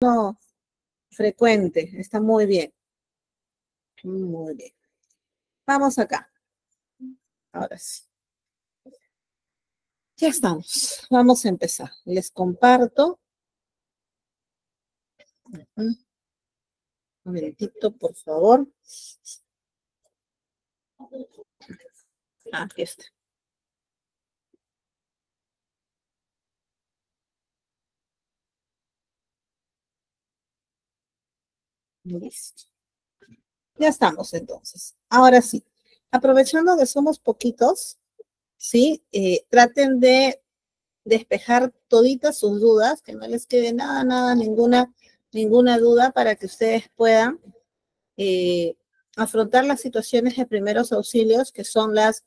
no frecuente, está muy bien. Muy bien. Vamos acá. Ahora sí. Ya estamos. Vamos a empezar. Les comparto. Un momentito, por favor. Aquí está. Listo. Ya estamos entonces. Ahora sí, aprovechando que somos poquitos, ¿sí? Eh, traten de despejar toditas sus dudas, que no les quede nada, nada, ninguna, ninguna duda para que ustedes puedan eh, afrontar las situaciones de primeros auxilios que son las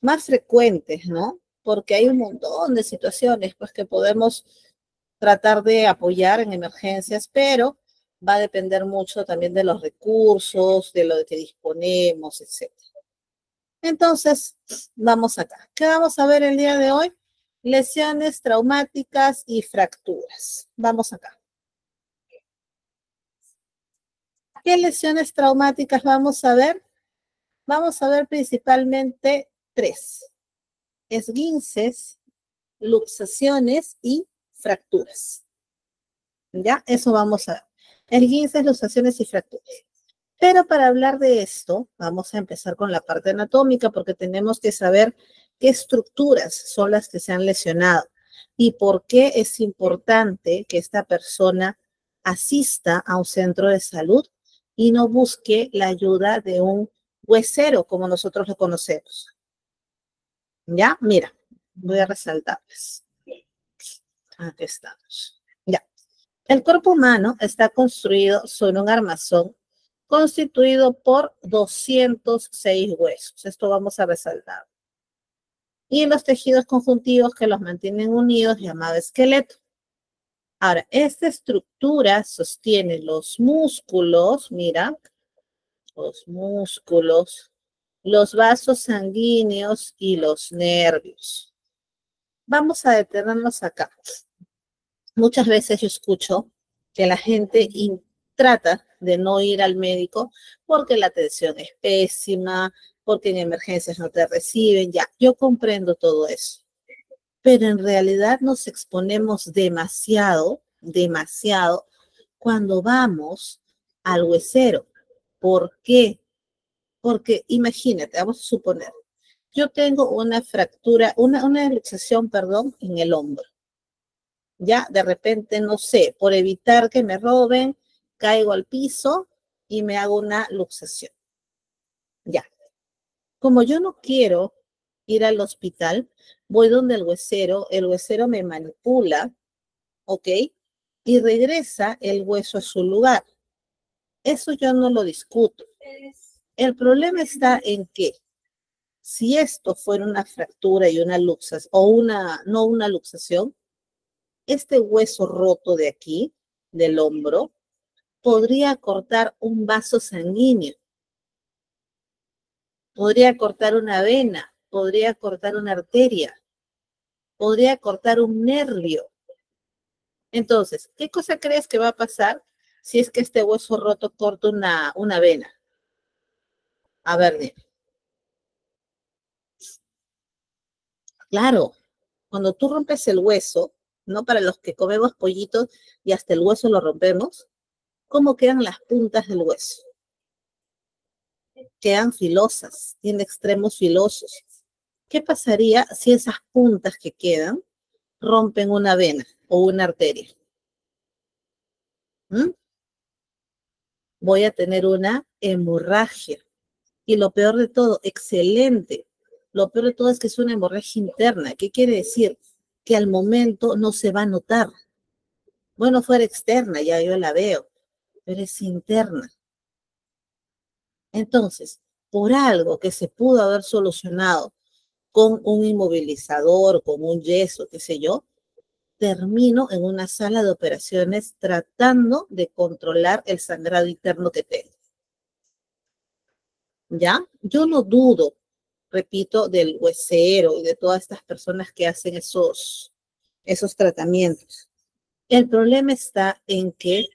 más frecuentes, ¿no? Porque hay un montón de situaciones pues que podemos tratar de apoyar en emergencias, pero va a depender mucho también de los recursos, de lo que disponemos, etc. Entonces, vamos acá. ¿Qué vamos a ver el día de hoy? Lesiones traumáticas y fracturas. Vamos acá. ¿Qué lesiones traumáticas vamos a ver? Vamos a ver principalmente tres. Esguinces, luxaciones y fracturas. ¿Ya? Eso vamos a ver. Esguinces, luxaciones y fracturas. Pero para hablar de esto, vamos a empezar con la parte anatómica porque tenemos que saber qué estructuras son las que se han lesionado y por qué es importante que esta persona asista a un centro de salud y no busque la ayuda de un huesero como nosotros lo conocemos. ¿Ya? Mira, voy a resaltarles. Aquí estamos. El cuerpo humano está construido sobre un armazón constituido por 206 huesos. Esto vamos a resaltar. Y los tejidos conjuntivos que los mantienen unidos, llamado esqueleto. Ahora, esta estructura sostiene los músculos, mira, los músculos, los vasos sanguíneos y los nervios. Vamos a detenernos acá. Muchas veces yo escucho que la gente trata de no ir al médico porque la atención es pésima, porque en emergencias no te reciben, ya, yo comprendo todo eso. Pero en realidad nos exponemos demasiado, demasiado cuando vamos al huesero. ¿Por qué? Porque imagínate, vamos a suponer, yo tengo una fractura, una, una luxación, perdón, en el hombro. Ya, de repente, no sé, por evitar que me roben, caigo al piso y me hago una luxación. Ya. Como yo no quiero ir al hospital, voy donde el huesero, el huesero me manipula, ¿ok? Y regresa el hueso a su lugar. Eso yo no lo discuto. El problema está en que si esto fuera una fractura y una luxación, o una, no una luxación, este hueso roto de aquí, del hombro, podría cortar un vaso sanguíneo, podría cortar una vena, podría cortar una arteria, podría cortar un nervio. Entonces, ¿qué cosa crees que va a pasar si es que este hueso roto corta una, una vena? A ver, dime. Claro, cuando tú rompes el hueso, no para los que comemos pollitos y hasta el hueso lo rompemos, cómo quedan las puntas del hueso. Quedan filosas, tienen extremos filosos. ¿Qué pasaría si esas puntas que quedan rompen una vena o una arteria? ¿Mm? Voy a tener una hemorragia. Y lo peor de todo, excelente. Lo peor de todo es que es una hemorragia interna. ¿Qué quiere decir? Que al momento no se va a notar. Bueno, fuera externa, ya yo la veo pero es interna. Entonces, por algo que se pudo haber solucionado con un inmovilizador, con un yeso, qué sé yo, termino en una sala de operaciones tratando de controlar el sangrado interno que tengo. ¿Ya? Yo no dudo, repito, del huesero y de todas estas personas que hacen esos, esos tratamientos. El problema está en que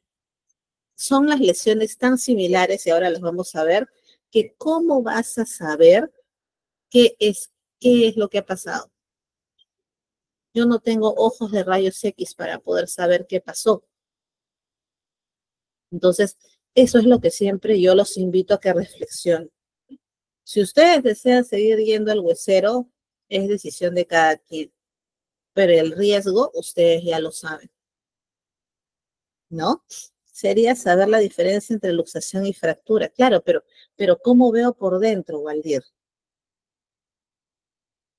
son las lesiones tan similares, y ahora las vamos a ver, que cómo vas a saber qué es, qué es lo que ha pasado. Yo no tengo ojos de rayos X para poder saber qué pasó. Entonces, eso es lo que siempre yo los invito a que reflexionen. Si ustedes desean seguir yendo al huesero, es decisión de cada quien. Pero el riesgo, ustedes ya lo saben. ¿No? Sería saber la diferencia entre luxación y fractura. Claro, pero, pero ¿cómo veo por dentro, Waldir?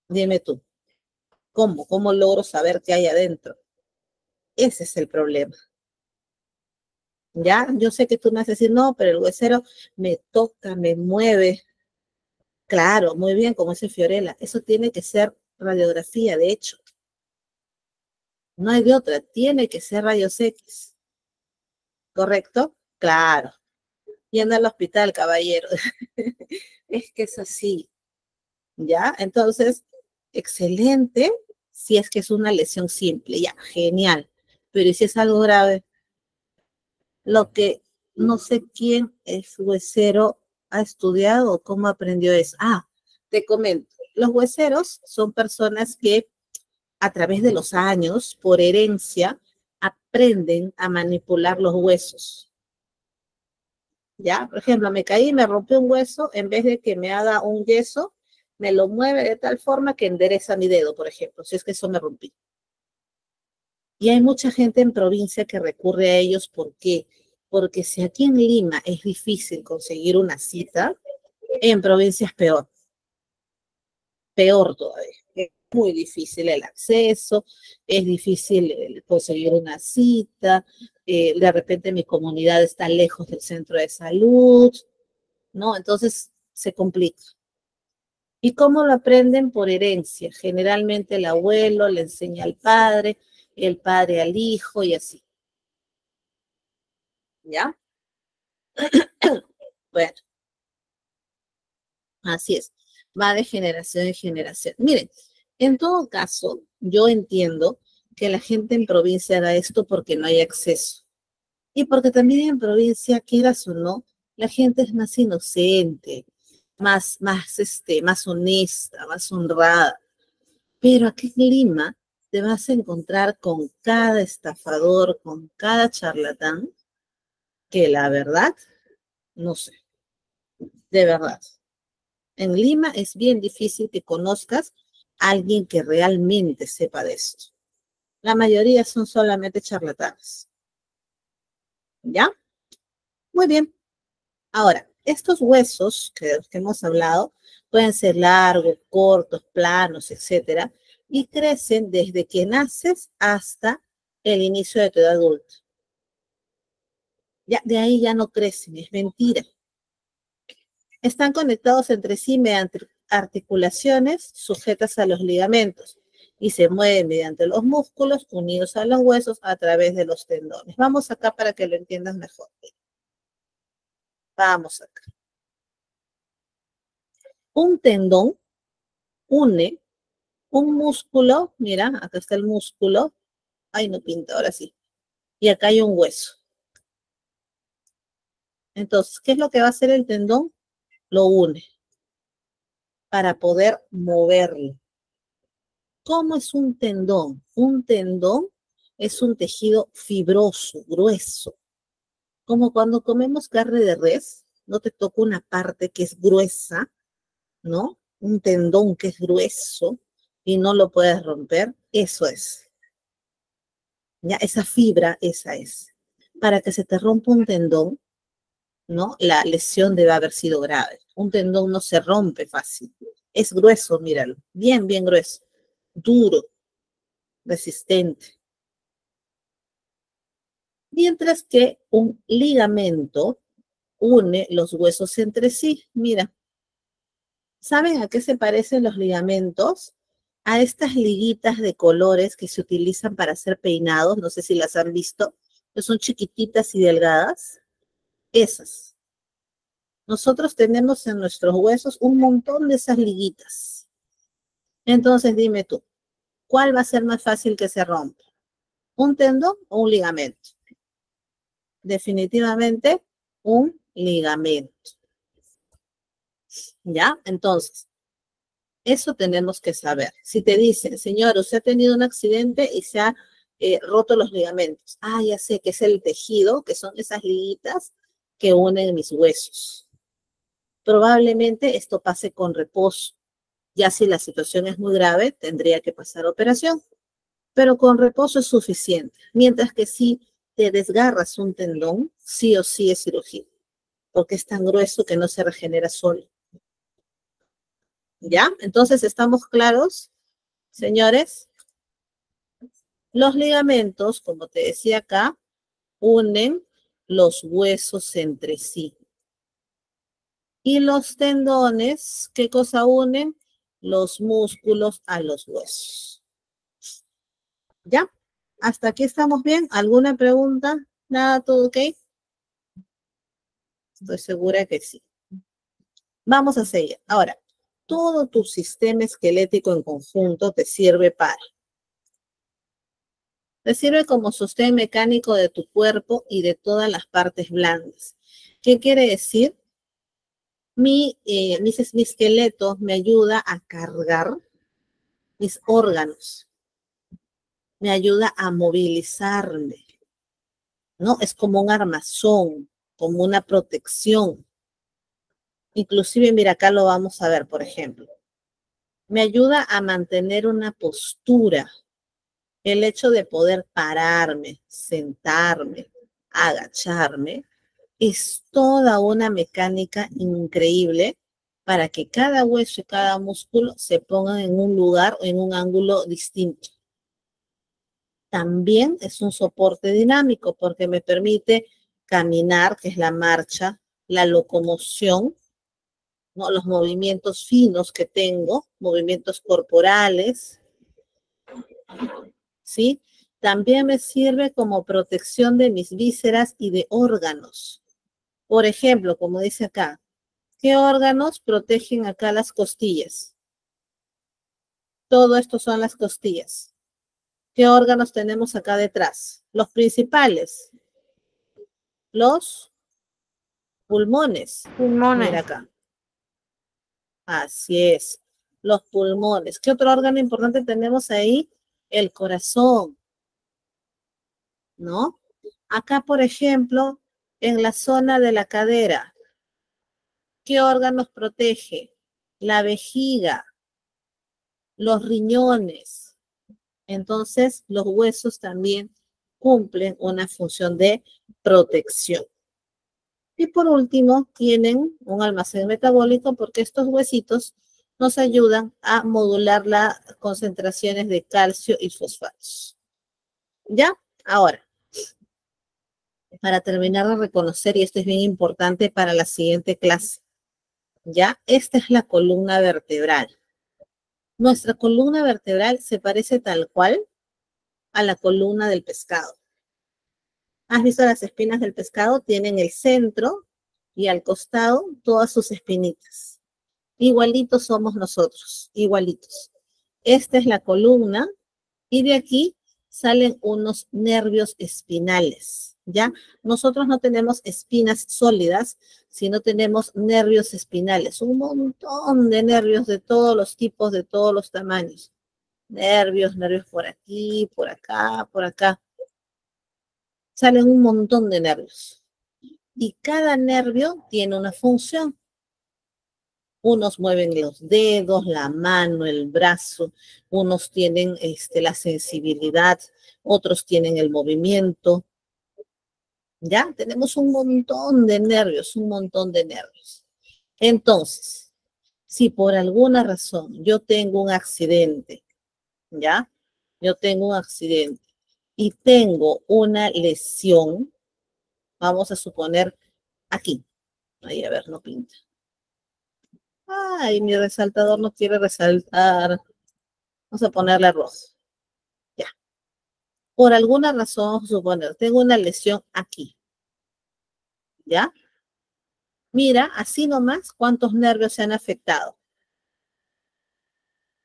Dime tú. ¿Cómo? ¿Cómo logro saber qué hay adentro? Ese es el problema. ¿Ya? Yo sé que tú me vas a decir, no, pero el huesero me toca, me mueve. Claro, muy bien, como dice Fiorella. Eso tiene que ser radiografía, de hecho. No hay de otra, tiene que ser rayos X. ¿Correcto? Claro. Yendo al hospital, caballero. es que es así. ¿Ya? Entonces, excelente si es que es una lesión simple, ya, genial. Pero si es algo grave, lo que no sé quién es huesero ha estudiado o cómo aprendió eso. Ah, te comento, los hueseros son personas que a través de los años, por herencia, aprenden a manipular los huesos. ¿Ya? Por ejemplo, me caí, me rompió un hueso, en vez de que me haga un yeso, me lo mueve de tal forma que endereza mi dedo, por ejemplo, si es que eso me rompí. Y hay mucha gente en provincia que recurre a ellos. Porque si aquí en Lima es difícil conseguir una cita, en provincia es peor. Peor todavía. Es muy difícil el acceso, es difícil conseguir una cita, eh, de repente mi comunidad está lejos del centro de salud, ¿no? Entonces se complica. ¿Y cómo lo aprenden? Por herencia. Generalmente el abuelo le enseña al padre, el padre al hijo y así. ¿Ya? bueno. Así es. Va de generación en generación. Miren, en todo caso, yo entiendo que la gente en provincia haga esto porque no hay acceso. Y porque también en provincia, quieras o no, la gente es más inocente, más, más, este, más honesta, más honrada. Pero aquí en Lima te vas a encontrar con cada estafador, con cada charlatán, que la verdad, no sé, de verdad. En Lima es bien difícil que conozcas a alguien que realmente sepa de esto. La mayoría son solamente charlatanes. ¿Ya? Muy bien. Ahora, estos huesos que, que hemos hablado pueden ser largos, cortos, planos, etcétera, y crecen desde que naces hasta el inicio de tu edad adulta. De ahí ya no crecen, es mentira. Están conectados entre sí mediante articulaciones sujetas a los ligamentos y se mueven mediante los músculos unidos a los huesos a través de los tendones. Vamos acá para que lo entiendas mejor. Vamos acá. Un tendón une un músculo, mira, acá está el músculo. Ay, no pinta, ahora sí. Y acá hay un hueso. Entonces, ¿qué es lo que va a hacer el tendón? Lo une para poder moverlo. ¿Cómo es un tendón? Un tendón es un tejido fibroso, grueso. Como cuando comemos carne de res, no te toca una parte que es gruesa, ¿no? Un tendón que es grueso y no lo puedes romper, eso es. Ya, esa fibra, esa es. Para que se te rompa un tendón, ¿no? La lesión debe haber sido grave. Un tendón no se rompe fácil. Es grueso, míralo. Bien, bien grueso. Duro. Resistente. Mientras que un ligamento une los huesos entre sí. Mira. ¿Saben a qué se parecen los ligamentos? A estas liguitas de colores que se utilizan para hacer peinados. No sé si las han visto. Son chiquititas y delgadas. Esas. Nosotros tenemos en nuestros huesos un montón de esas liguitas. Entonces dime tú, ¿cuál va a ser más fácil que se rompa? ¿Un tendón o un ligamento? Definitivamente un ligamento. ¿Ya? Entonces, eso tenemos que saber. Si te dicen, señor, usted ha tenido un accidente y se ha eh, roto los ligamentos. Ah, ya sé que es el tejido, que son esas liguitas que unen mis huesos. Probablemente esto pase con reposo. Ya si la situación es muy grave, tendría que pasar operación. Pero con reposo es suficiente. Mientras que si te desgarras un tendón, sí o sí es cirugía, porque es tan grueso que no se regenera solo. ¿Ya? Entonces, ¿estamos claros, señores? Los ligamentos, como te decía acá, unen los huesos entre sí. Y los tendones, ¿qué cosa unen? Los músculos a los huesos. ¿Ya? ¿Hasta aquí estamos bien? ¿Alguna pregunta? ¿Nada? ¿Todo ok? Estoy segura que sí. Vamos a seguir. Ahora, todo tu sistema esquelético en conjunto te sirve para te sirve como sostén mecánico de tu cuerpo y de todas las partes blandas. ¿Qué quiere decir? Mi, eh, mi, esqueleto me ayuda a cargar mis órganos, me ayuda a movilizarme, ¿no? Es como un armazón, como una protección. Inclusive, mira, acá lo vamos a ver, por ejemplo. Me ayuda a mantener una postura, el hecho de poder pararme, sentarme, agacharme, es toda una mecánica increíble para que cada hueso y cada músculo se pongan en un lugar o en un ángulo distinto. También es un soporte dinámico porque me permite caminar, que es la marcha, la locomoción, los movimientos finos que tengo, movimientos corporales, ¿sí? También me sirve como protección de mis vísceras y de órganos. Por ejemplo, como dice acá, ¿qué órganos protegen acá las costillas? Todo esto son las costillas. ¿Qué órganos tenemos acá detrás? Los principales. Los pulmones. Pulmones. Mira acá. Así es. Los pulmones. ¿Qué otro órgano importante tenemos ahí? El corazón, ¿no? Acá, por ejemplo, en la zona de la cadera, ¿qué órganos protege? La vejiga, los riñones. Entonces, los huesos también cumplen una función de protección. Y por último, tienen un almacén metabólico porque estos huesitos nos ayudan a modular las concentraciones de calcio y fosfatos. ¿Ya? Ahora, para terminar de reconocer, y esto es bien importante para la siguiente clase, ¿ya? Esta es la columna vertebral. Nuestra columna vertebral se parece tal cual a la columna del pescado. ¿Has visto las espinas del pescado? Tienen el centro y al costado todas sus espinitas. Igualitos somos nosotros, igualitos. Esta es la columna y de aquí salen unos nervios espinales, ¿ya? Nosotros no tenemos espinas sólidas, sino tenemos nervios espinales, un montón de nervios de todos los tipos, de todos los tamaños. Nervios, nervios por aquí, por acá, por acá. Salen un montón de nervios. Y cada nervio tiene una función. Unos mueven los dedos, la mano, el brazo, unos tienen este, la sensibilidad, otros tienen el movimiento. ¿Ya? Tenemos un montón de nervios, un montón de nervios. Entonces, si por alguna razón yo tengo un accidente, ¿ya? Yo tengo un accidente y tengo una lesión, vamos a suponer aquí. Ahí, a ver, no pinta. Ay, mi resaltador no quiere resaltar. Vamos a ponerle arroz. Ya. Por alguna razón, suponer, tengo una lesión aquí. ¿Ya? Mira, así nomás, cuántos nervios se han afectado.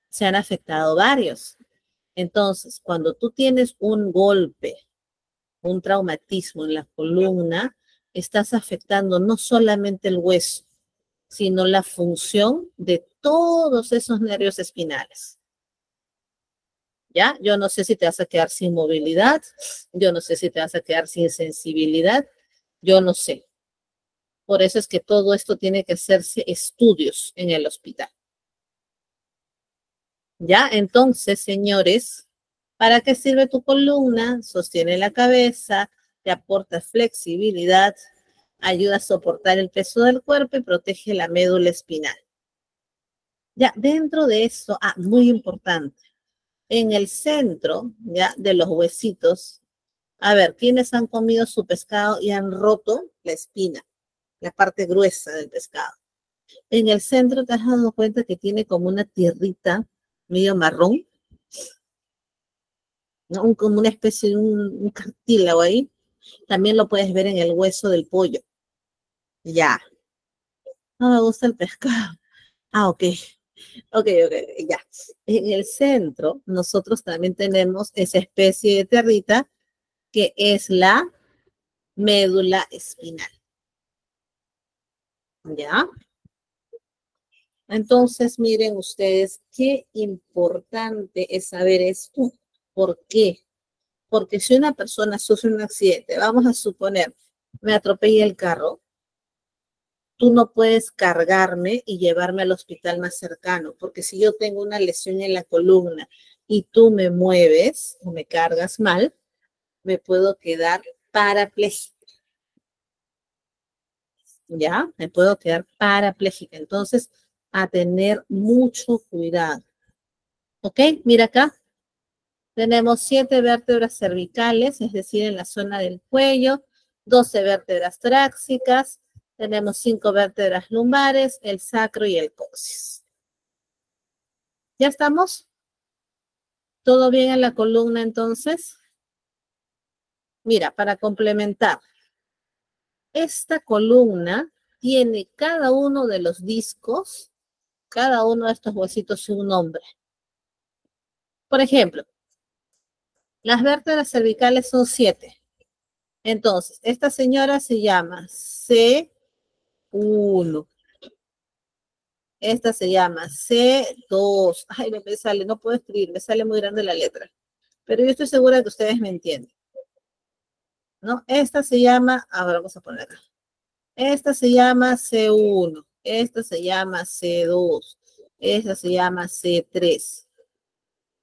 Se han afectado varios. Entonces, cuando tú tienes un golpe, un traumatismo en la columna, estás afectando no solamente el hueso, sino la función de todos esos nervios espinales. ¿Ya? Yo no sé si te vas a quedar sin movilidad, yo no sé si te vas a quedar sin sensibilidad, yo no sé. Por eso es que todo esto tiene que hacerse estudios en el hospital. ¿Ya? Entonces, señores, ¿para qué sirve tu columna? Sostiene la cabeza, te aporta flexibilidad, ayuda a soportar el peso del cuerpo y protege la médula espinal. Ya, dentro de eso, ah, muy importante, en el centro, ya, de los huesitos, a ver, ¿quiénes han comido su pescado y han roto la espina, la parte gruesa del pescado? En el centro te has dado cuenta que tiene como una tierrita medio marrón, como una especie de un, cartílago ahí. También lo puedes ver en el hueso del pollo. Ya. No me gusta el pescado. Ah, ok. Ok, ok, ya. En el centro, nosotros también tenemos esa especie de territa que es la médula espinal. ¿Ya? Entonces, miren ustedes, qué importante es saber esto. ¿Por qué? Porque si una persona sufre un accidente, vamos a suponer, me atropella el carro, tú no puedes cargarme y llevarme al hospital más cercano, porque si yo tengo una lesión en la columna y tú me mueves o me cargas mal, me puedo quedar parapléjica. ¿Ya? Me puedo quedar parapléjica. Entonces, a tener mucho cuidado. ¿Ok? Mira acá. Tenemos siete vértebras cervicales, es decir, en la zona del cuello, 12 vértebras torácicas, tenemos cinco vértebras lumbares, el sacro y el coxis. ¿Ya estamos? ¿Todo bien en la columna entonces? Mira, para complementar, esta columna tiene cada uno de los discos cada uno de estos huesitos un nombre. Por ejemplo, las vértebras cervicales son siete. Entonces, esta señora se llama C1. Esta se llama C2. Ay, me sale, no puedo escribir, me sale muy grande la letra. Pero yo estoy segura que ustedes me entienden. ¿No? Esta se llama, ahora vamos a poner acá. Esta se llama C1. Esta se llama C2. Esta se llama C3.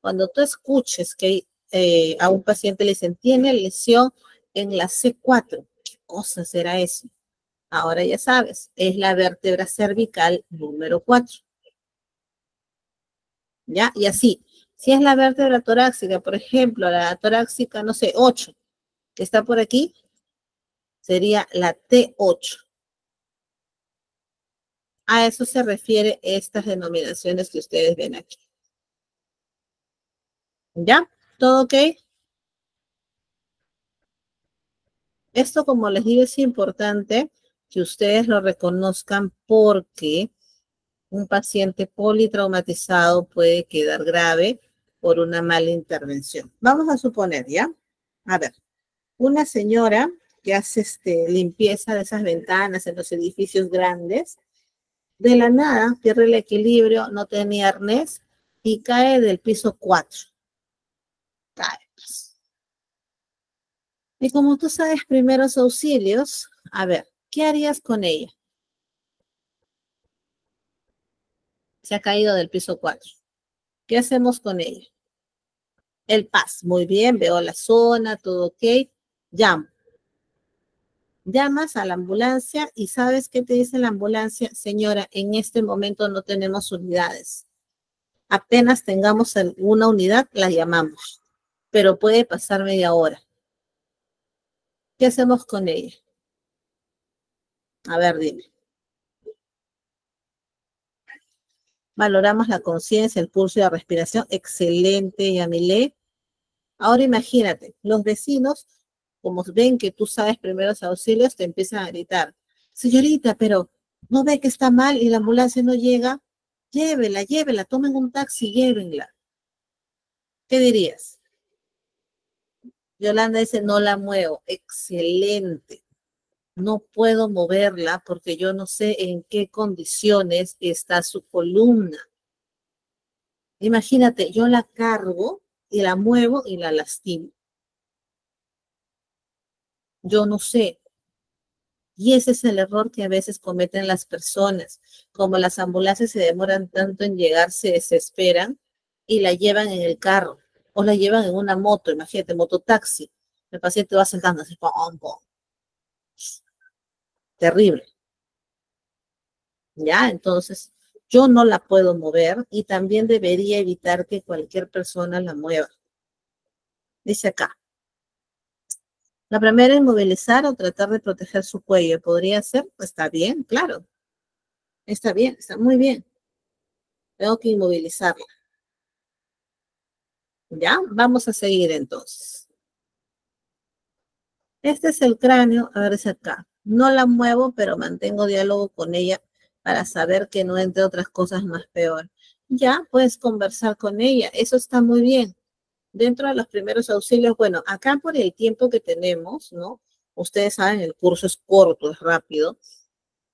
Cuando tú escuches que eh, a un paciente le dicen, tiene lesión en la C4, ¿qué cosa será eso? Ahora ya sabes, es la vértebra cervical número 4. ¿Ya? Y así, si es la vértebra torácica, por ejemplo, la torácica, no sé, 8, que está por aquí, sería la T8. A eso se refiere estas denominaciones que ustedes ven aquí. ¿Ya? ¿Todo ok? Esto, como les digo, es importante que ustedes lo reconozcan porque un paciente politraumatizado puede quedar grave por una mala intervención. Vamos a suponer, ¿ya? A ver, una señora que hace este, limpieza de esas ventanas en los edificios grandes de la nada pierde el equilibrio, no tenía arnés y cae del piso 4. Pues. Y como tú sabes primeros auxilios, a ver, ¿qué harías con ella? Se ha caído del piso 4. ¿Qué hacemos con ella? El PAS, muy bien, veo la zona, todo ok. Llamo llamas a la ambulancia y sabes qué te dice la ambulancia, señora, en este momento no tenemos unidades. Apenas tengamos una unidad, la llamamos, pero puede pasar media hora. ¿Qué hacemos con ella? A ver, dime. Valoramos la conciencia, el pulso y la respiración. Excelente, Yamile. Ahora imagínate, los vecinos como ven que tú sabes primeros auxilios, te empiezan a gritar, señorita, pero ¿no ve que está mal y la ambulancia no llega? Llévela, llévela, tomen un taxi, llévenla. ¿Qué dirías? Yolanda dice, no la muevo. Excelente. No puedo moverla porque yo no sé en qué condiciones está su columna. Imagínate, yo la cargo y la muevo y la lastimo. Yo no sé. Y ese es el error que a veces cometen las personas. Como las ambulancias se demoran tanto en llegar, se desesperan y la llevan en el carro o la llevan en una moto, imagínate, mototaxi. El paciente va saltando así, pom, pom. Terrible. Ya, entonces yo no la puedo mover y también debería evitar que cualquier persona la mueva. Dice acá. La primera es movilizar o tratar de proteger su cuello. ¿Podría ser? Está bien, claro. Está bien, está muy bien. Tengo que inmovilizarla. ¿Ya? Vamos a seguir entonces. Este es el cráneo, a ver, es acá. No la muevo, pero mantengo diálogo con ella para saber que no entre otras cosas más peor. Ya puedes conversar con ella, eso está muy bien. Dentro de los primeros auxilios, bueno, acá por el tiempo que tenemos, ¿no? Ustedes saben, el curso es corto, es rápido.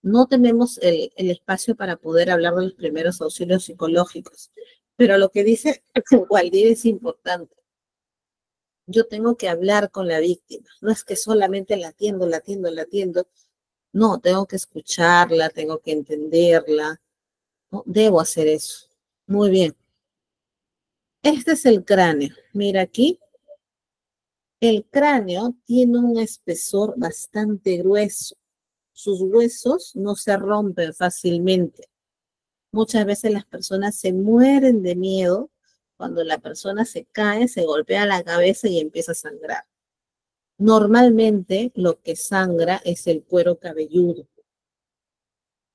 No tenemos el, el espacio para poder hablar de los primeros auxilios psicológicos. Pero lo que dice Waldir es importante. Yo tengo que hablar con la víctima. No es que solamente la atiendo, la atiendo, la atiendo. No, tengo que escucharla, tengo que entenderla. No, debo hacer eso. Muy bien. Este es el cráneo. Mira aquí. El cráneo tiene un espesor bastante grueso. Sus huesos no se rompen fácilmente. Muchas veces las personas se mueren de miedo cuando la persona se cae, se golpea la cabeza y empieza a sangrar. Normalmente lo que sangra es el cuero cabelludo.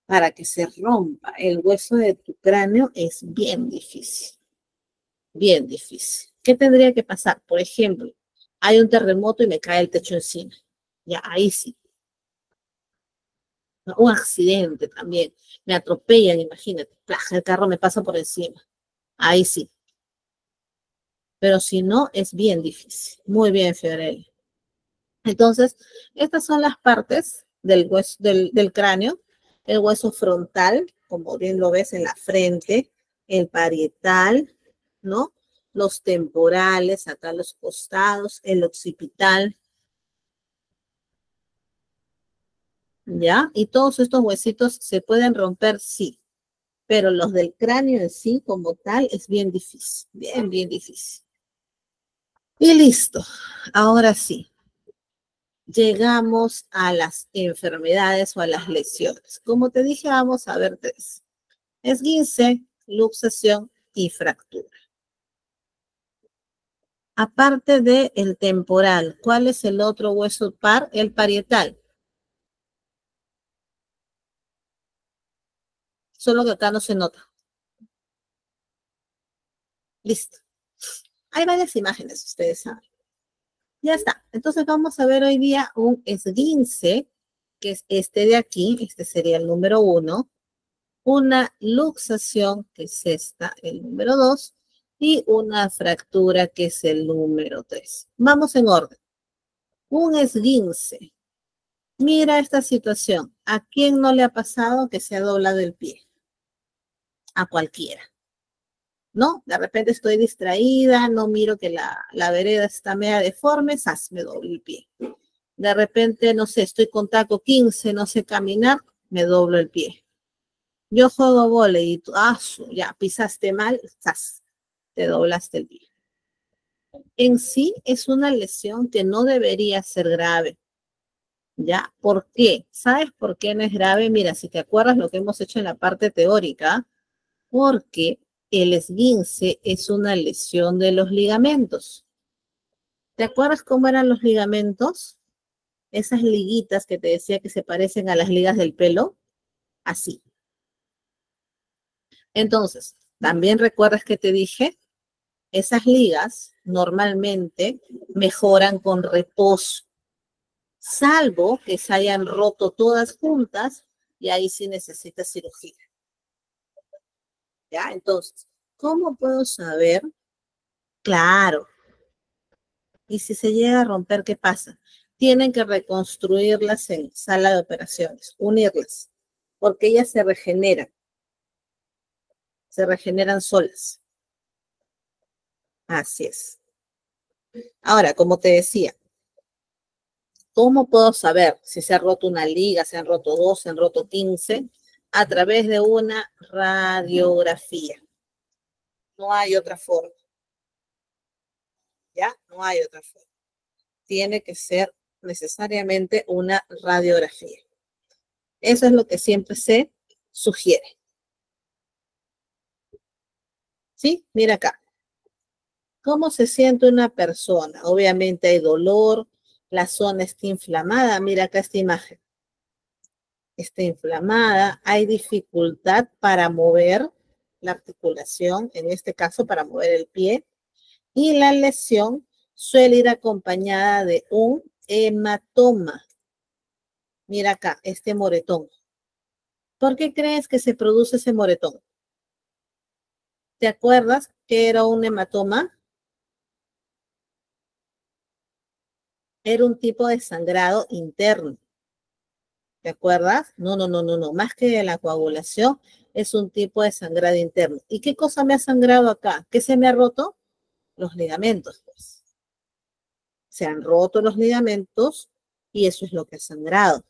Para que se rompa el hueso de tu cráneo es bien difícil. Bien difícil. ¿Qué tendría que pasar? Por ejemplo, hay un terremoto y me cae el techo encima. Ya, ahí sí un accidente también, me atropellan, imagínate, el carro me pasa por encima. Ahí sí. Pero si no, es bien difícil. Muy bien, Fiorelli. Entonces, estas son las partes del, hueso, del, del cráneo. El hueso frontal, como bien lo ves en la frente, el parietal, ¿no? Los temporales, acá los costados, el occipital, ¿ya? Y todos estos huesitos se pueden romper, sí, pero los del cráneo en sí como tal es bien difícil, bien, bien difícil. Y listo, ahora sí, llegamos a las enfermedades o a las lesiones. Como te dije, vamos a ver tres. Esguince, luxación y fractura. Aparte del el temporal, ¿cuál es el otro hueso par? El parietal. Solo que acá no se nota. Listo. Hay varias imágenes, ustedes saben. Ya está. Entonces vamos a ver hoy día un esguince, que es este de aquí, este sería el número uno, una luxación, que es esta, el número dos, y una fractura, que es el número tres. Vamos en orden. Un esguince. Mira esta situación. ¿A quién no le ha pasado que se ha doblado el pie? A cualquiera. ¿No? De repente estoy distraída, no miro que la, la vereda está media deforme, ¡zas! me doblo el pie. De repente, no sé, estoy con taco 15, no sé caminar, me doblo el pie. Yo juego volei y tú, ah, ya pisaste mal, ¡zas! te doblaste el pie. En sí es una lesión que no debería ser grave. ¿Ya? ¿Por qué? ¿Sabes por qué no es grave? Mira, si te acuerdas lo que hemos hecho en la parte teórica, porque el esguince es una lesión de los ligamentos. ¿Te acuerdas cómo eran los ligamentos? Esas liguitas que te decía que se parecen a las ligas del pelo. Así. Entonces, también recuerdas que te dije, esas ligas normalmente mejoran con reposo, salvo que se hayan roto todas juntas y ahí sí necesitas cirugía. ¿Ya? Entonces, ¿cómo puedo saber Claro. Y si se llega a romper, ¿qué pasa? Tienen que reconstruirlas en sala de operaciones, unirlas, porque ellas se regeneran. Se regeneran solas. Así es. Ahora, como te decía, ¿cómo puedo saber si se ha roto una liga, se han roto dos, se han roto 15? A través de una radiografía. No hay otra forma. ¿Ya? No hay otra forma. Tiene que ser necesariamente una radiografía. Eso es lo que siempre se sugiere. ¿Sí? Mira acá. ¿Cómo se siente una persona? Obviamente hay dolor, la zona está inflamada. Mira acá esta imagen. Está inflamada, hay dificultad para mover la articulación, en este caso para mover el pie, y la lesión suele ir acompañada de un hematoma. Mira acá, este moretón. ¿Por qué crees que se produce ese moretón? ¿Te acuerdas que era un hematoma? Era un tipo de sangrado interno. ¿Te acuerdas? No, no, no, no, no. Más que la coagulación, es un tipo de sangrado interno. ¿Y qué cosa me ha sangrado acá? ¿Qué se me ha roto? Los ligamentos, pues. Se han roto los ligamentos y eso es lo que ha sangrado.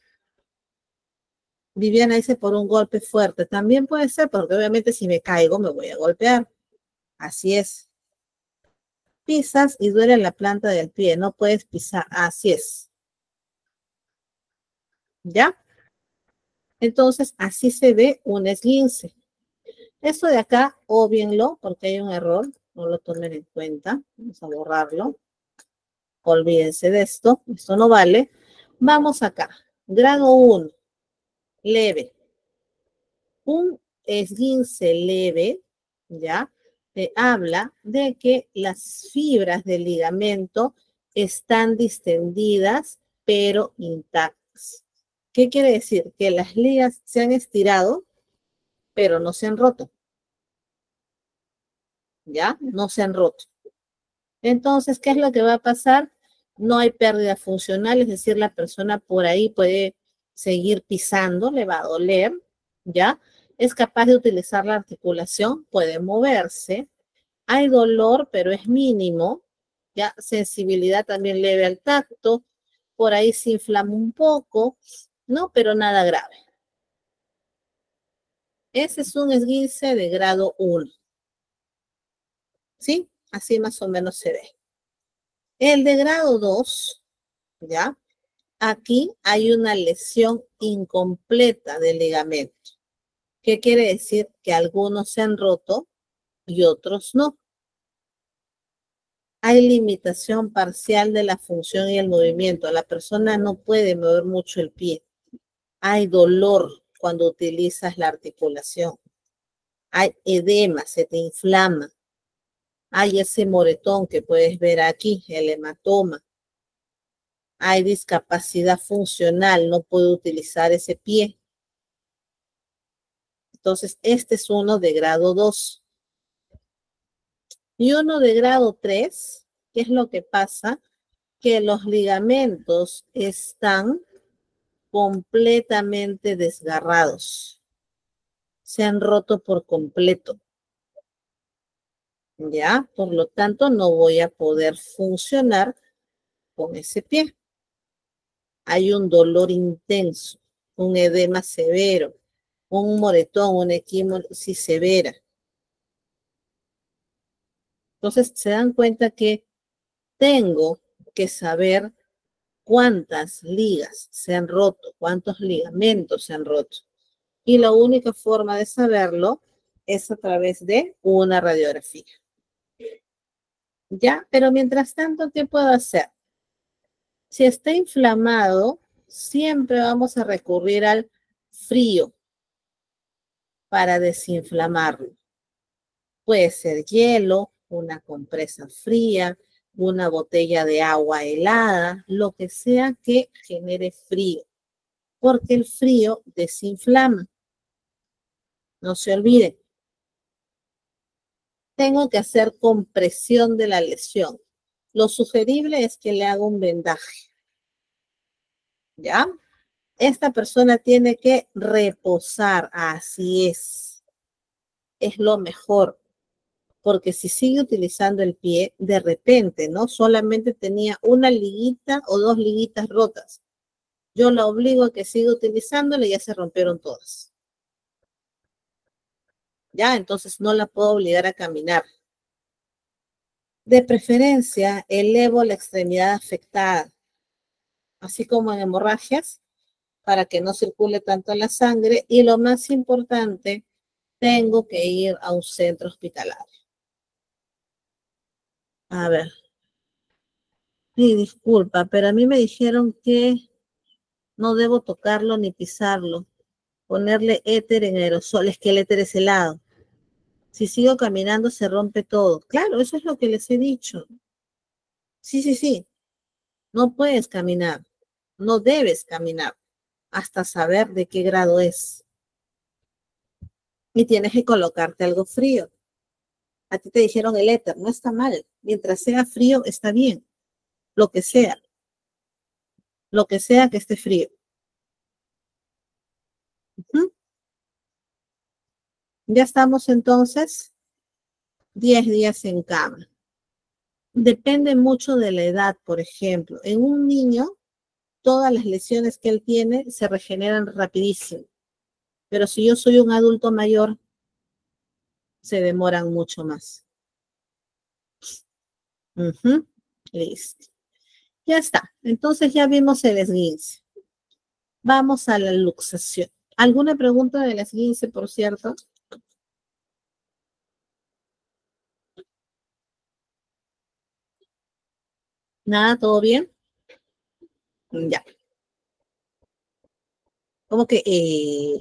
Viviana dice por un golpe fuerte. También puede ser, porque obviamente si me caigo me voy a golpear. Así es pisas y duele la planta del pie, no puedes pisar, así es. ¿Ya? Entonces, así se ve un esguince. Esto de acá, obvienlo, porque hay un error, no lo tomen en cuenta. Vamos a borrarlo. Olvídense de esto, esto no vale. Vamos acá, grado 1, leve. Un esguince leve, ¿ya? te habla de que las fibras del ligamento están distendidas pero intactas. ¿Qué quiere decir? Que las ligas se han estirado, pero no se han roto. ¿Ya? No se han roto. Entonces, ¿qué es lo que va a pasar? No hay pérdida funcional, es decir, la persona por ahí puede seguir pisando, le va a doler, ¿ya? es capaz de utilizar la articulación, puede moverse. Hay dolor, pero es mínimo. Ya sensibilidad también leve al tacto. Por ahí se inflama un poco, ¿no? Pero nada grave. Ese es un esguince de grado 1. ¿Sí? Así más o menos se ve. El de grado 2, ¿ya? Aquí hay una lesión incompleta del ligamento. ¿Qué quiere decir? Que algunos se han roto y otros no. Hay limitación parcial de la función y el movimiento. La persona no puede mover mucho el pie. Hay dolor cuando utilizas la articulación. Hay edema, se te inflama. Hay ese moretón que puedes ver aquí, el hematoma. Hay discapacidad funcional, no puedo utilizar ese pie. Entonces, este es uno de grado 2. Y uno de grado 3, ¿qué es lo que pasa? Que los ligamentos están completamente desgarrados. Se han roto por completo. ¿Ya? Por lo tanto, no voy a poder funcionar con ese pie. Hay un dolor intenso, un edema severo, un moretón, una equimosis severa. Entonces se dan cuenta que tengo que saber cuántas ligas se han roto, cuántos ligamentos se han roto. Y la única forma de saberlo es a través de una radiografía. ¿Ya? Pero mientras tanto, ¿qué puedo hacer? Si está inflamado, siempre vamos a recurrir al frío para desinflamarlo. Puede ser hielo, una compresa fría, una botella de agua helada, lo que sea que genere frío, porque el frío desinflama. No se olvide. tengo que hacer compresión de la lesión. Lo sugerible es que le haga un vendaje. ¿Ya? Esta persona tiene que reposar, así es. Es lo mejor. Porque si sigue utilizando el pie, de repente, ¿no? Solamente tenía una liguita o dos liguitas rotas. Yo la obligo a que siga utilizándole y ya se rompieron todas. Ya, entonces no la puedo obligar a caminar. De preferencia, elevo la extremidad afectada, así como en hemorragias, para que no circule tanto la sangre. Y lo más importante, tengo que ir a un centro hospitalario. A ver. Sí, disculpa, pero a mí me dijeron que no debo tocarlo ni pisarlo. Ponerle éter en aerosol, es que el éter es helado. Si sigo caminando se rompe todo. Claro, eso es lo que les he dicho. Sí, sí, sí. No puedes caminar. No debes caminar hasta saber de qué grado es. Y tienes que colocarte algo frío. A ti te dijeron el éter, no está mal. Mientras sea frío, está bien. Lo que sea. Lo que sea que esté frío. Ya estamos entonces 10 días en cama. Depende mucho de la edad, por ejemplo. En un niño, todas las lesiones que él tiene se regeneran rapidísimo. Pero si yo soy un adulto mayor, se demoran mucho más. Listo. Ya está. Entonces ya vimos el esguince. Vamos a la luxación. ¿Alguna pregunta del esguince, por cierto? ¿Nada? ¿Todo bien? Ya. ¿Cómo que? Eh?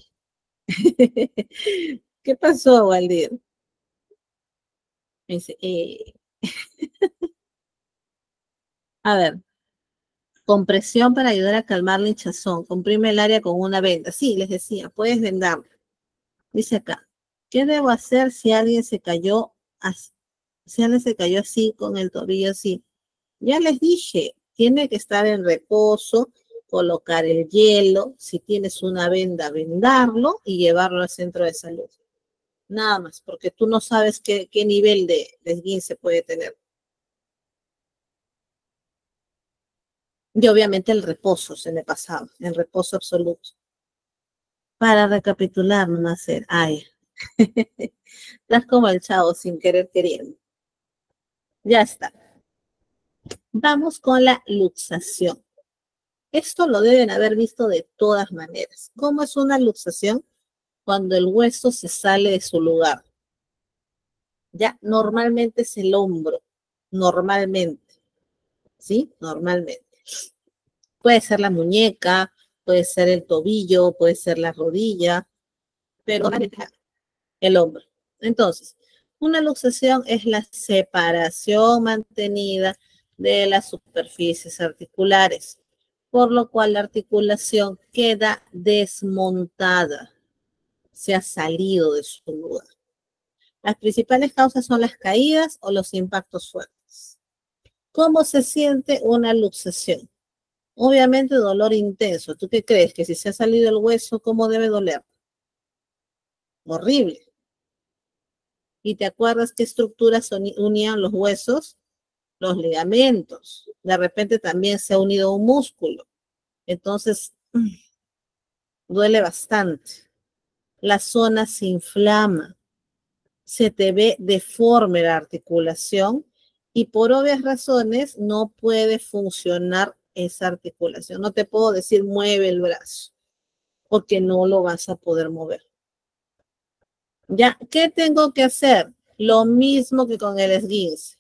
¿Qué pasó, Waldir? Dice, eh. A ver. Compresión para ayudar a calmar la hinchazón. Comprime el área con una venda. Sí, les decía, puedes vendarlo. Dice acá, ¿qué debo hacer si alguien se cayó así? Si alguien se cayó así con el tobillo así. Ya les dije, tiene que estar en reposo, colocar el hielo, si tienes una venda, vendarlo y llevarlo al centro de salud. Nada más, porque tú no sabes qué, nivel de, de esguince puede tener. Y obviamente el reposo se me pasaba, el reposo absoluto. Para recapitular, no hacer, ay, estás como el chavo sin querer queriendo. Ya está. Vamos con la luxación. Esto lo deben haber visto de todas maneras. ¿Cómo es una luxación? Cuando el hueso se sale de su lugar. Ya normalmente es el hombro, normalmente. ¿Sí? Normalmente. Puede ser la muñeca, puede ser el tobillo, puede ser la rodilla, pero el hombro. Entonces, una luxación es la separación mantenida de las superficies articulares, por lo cual la articulación queda desmontada, se ha salido de su lugar. Las principales causas son las caídas o los impactos fuertes. ¿Cómo se siente una luxación? Obviamente dolor intenso. ¿Tú qué crees? Que si se ha salido el hueso, ¿cómo debe doler? Horrible. ¿Y te acuerdas qué estructuras unían los huesos? Los ligamentos. De repente también se ha unido un músculo. Entonces, duele bastante. La zona se inflama. Se te ve deforme la articulación y por obvias razones no puede funcionar esa articulación. No te puedo decir mueve el brazo porque no lo vas a poder mover. Ya, ¿qué tengo que hacer? Lo mismo que con el esguince.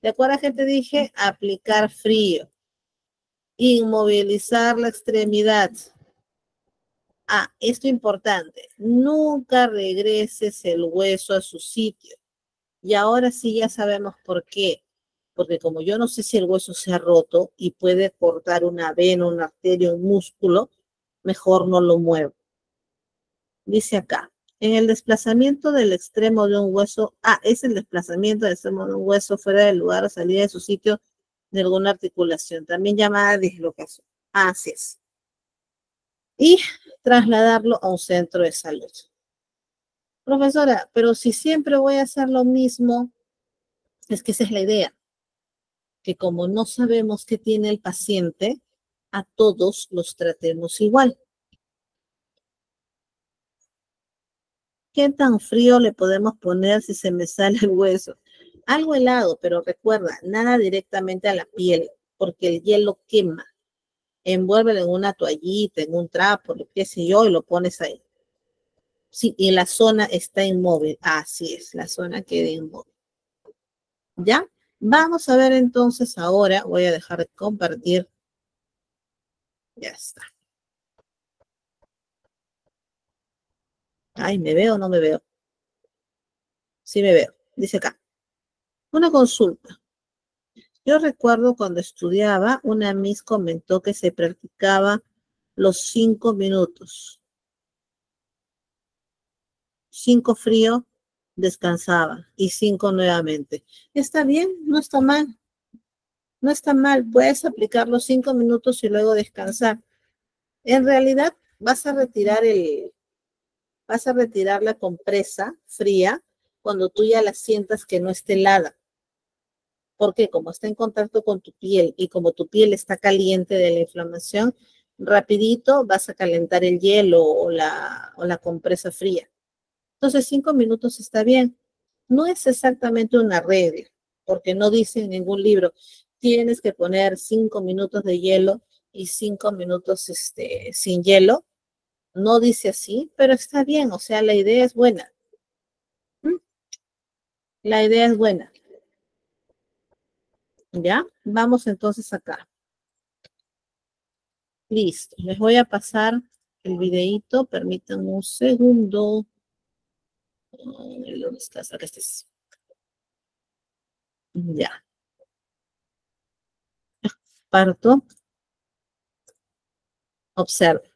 ¿De acuerdo que te dije? Aplicar frío. Inmovilizar la extremidad. Ah, esto importante. Nunca regreses el hueso a su sitio. Y ahora sí ya sabemos por qué. Porque como yo no sé si el hueso se ha roto y puede cortar una vena, una arteria, un músculo, mejor no lo muevo. Dice acá, En el desplazamiento del extremo de un hueso, ah, es el desplazamiento del extremo de un hueso fuera del lugar o salida de su sitio de alguna articulación, también llamada dislocación. Así es. Y trasladarlo a un centro de salud. Profesora, pero si siempre voy a hacer lo mismo, es que esa es la idea, que como no sabemos qué tiene el paciente, a todos los tratemos igual. ¿Qué tan frío le podemos poner si se me sale el hueso? Algo helado, pero recuerda, nada directamente a la piel, porque el hielo quema. Envuélvelo en una toallita, en un trapo, lo que sé yo, y lo pones ahí. Sí, y la zona está inmóvil. Así es, la zona queda inmóvil. ¿Ya? Vamos a ver entonces ahora, voy a dejar de compartir. Ya está. Ay, ¿me veo o no me veo? Sí me veo. Dice acá. Una consulta. Yo recuerdo cuando estudiaba, una Miss comentó que se practicaba los cinco minutos. Cinco frío, descansaba y cinco nuevamente. Está bien, no está mal. No está mal. Puedes aplicar los cinco minutos y luego descansar. En realidad, vas a retirar el, vas a retirar la compresa fría cuando tú ya la sientas que no esté helada. Porque como está en contacto con tu piel y como tu piel está caliente de la inflamación, rapidito vas a calentar el hielo o la, compresa fría. Entonces, cinco minutos está bien. No es exactamente una regla, porque no dice en ningún libro, tienes que poner cinco minutos de hielo y cinco minutos este, sin hielo, no dice así, pero está bien, o sea, la idea es buena. ¿Mm? La idea es buena. ¿Ya? Vamos entonces acá. Listo, les voy a pasar el videito, permítanme un segundo. ¿Dónde estás? Acá. Ya. Parto. Observe.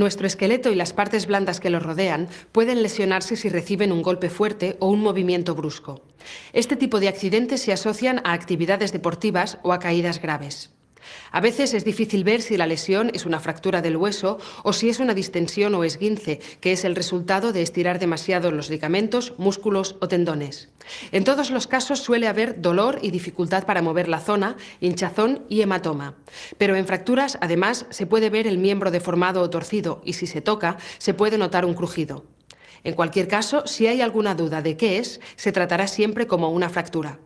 Nuestro esqueleto y las partes blandas que lo rodean pueden lesionarse si reciben un golpe fuerte o un movimiento brusco. Este tipo de accidentes se asocian a actividades deportivas o a caídas graves. A veces es difícil ver si la lesión es una fractura del hueso o si es una distensión o esguince, que es el resultado de estirar demasiado los ligamentos, músculos o tendones. En todos los casos suele haber dolor y dificultad para mover la zona, hinchazón y hematoma. Pero en fracturas, además, se puede ver el miembro deformado o torcido y si se toca, se puede notar un crujido. En cualquier caso, si hay alguna duda de qué es, se tratará siempre como una fractura.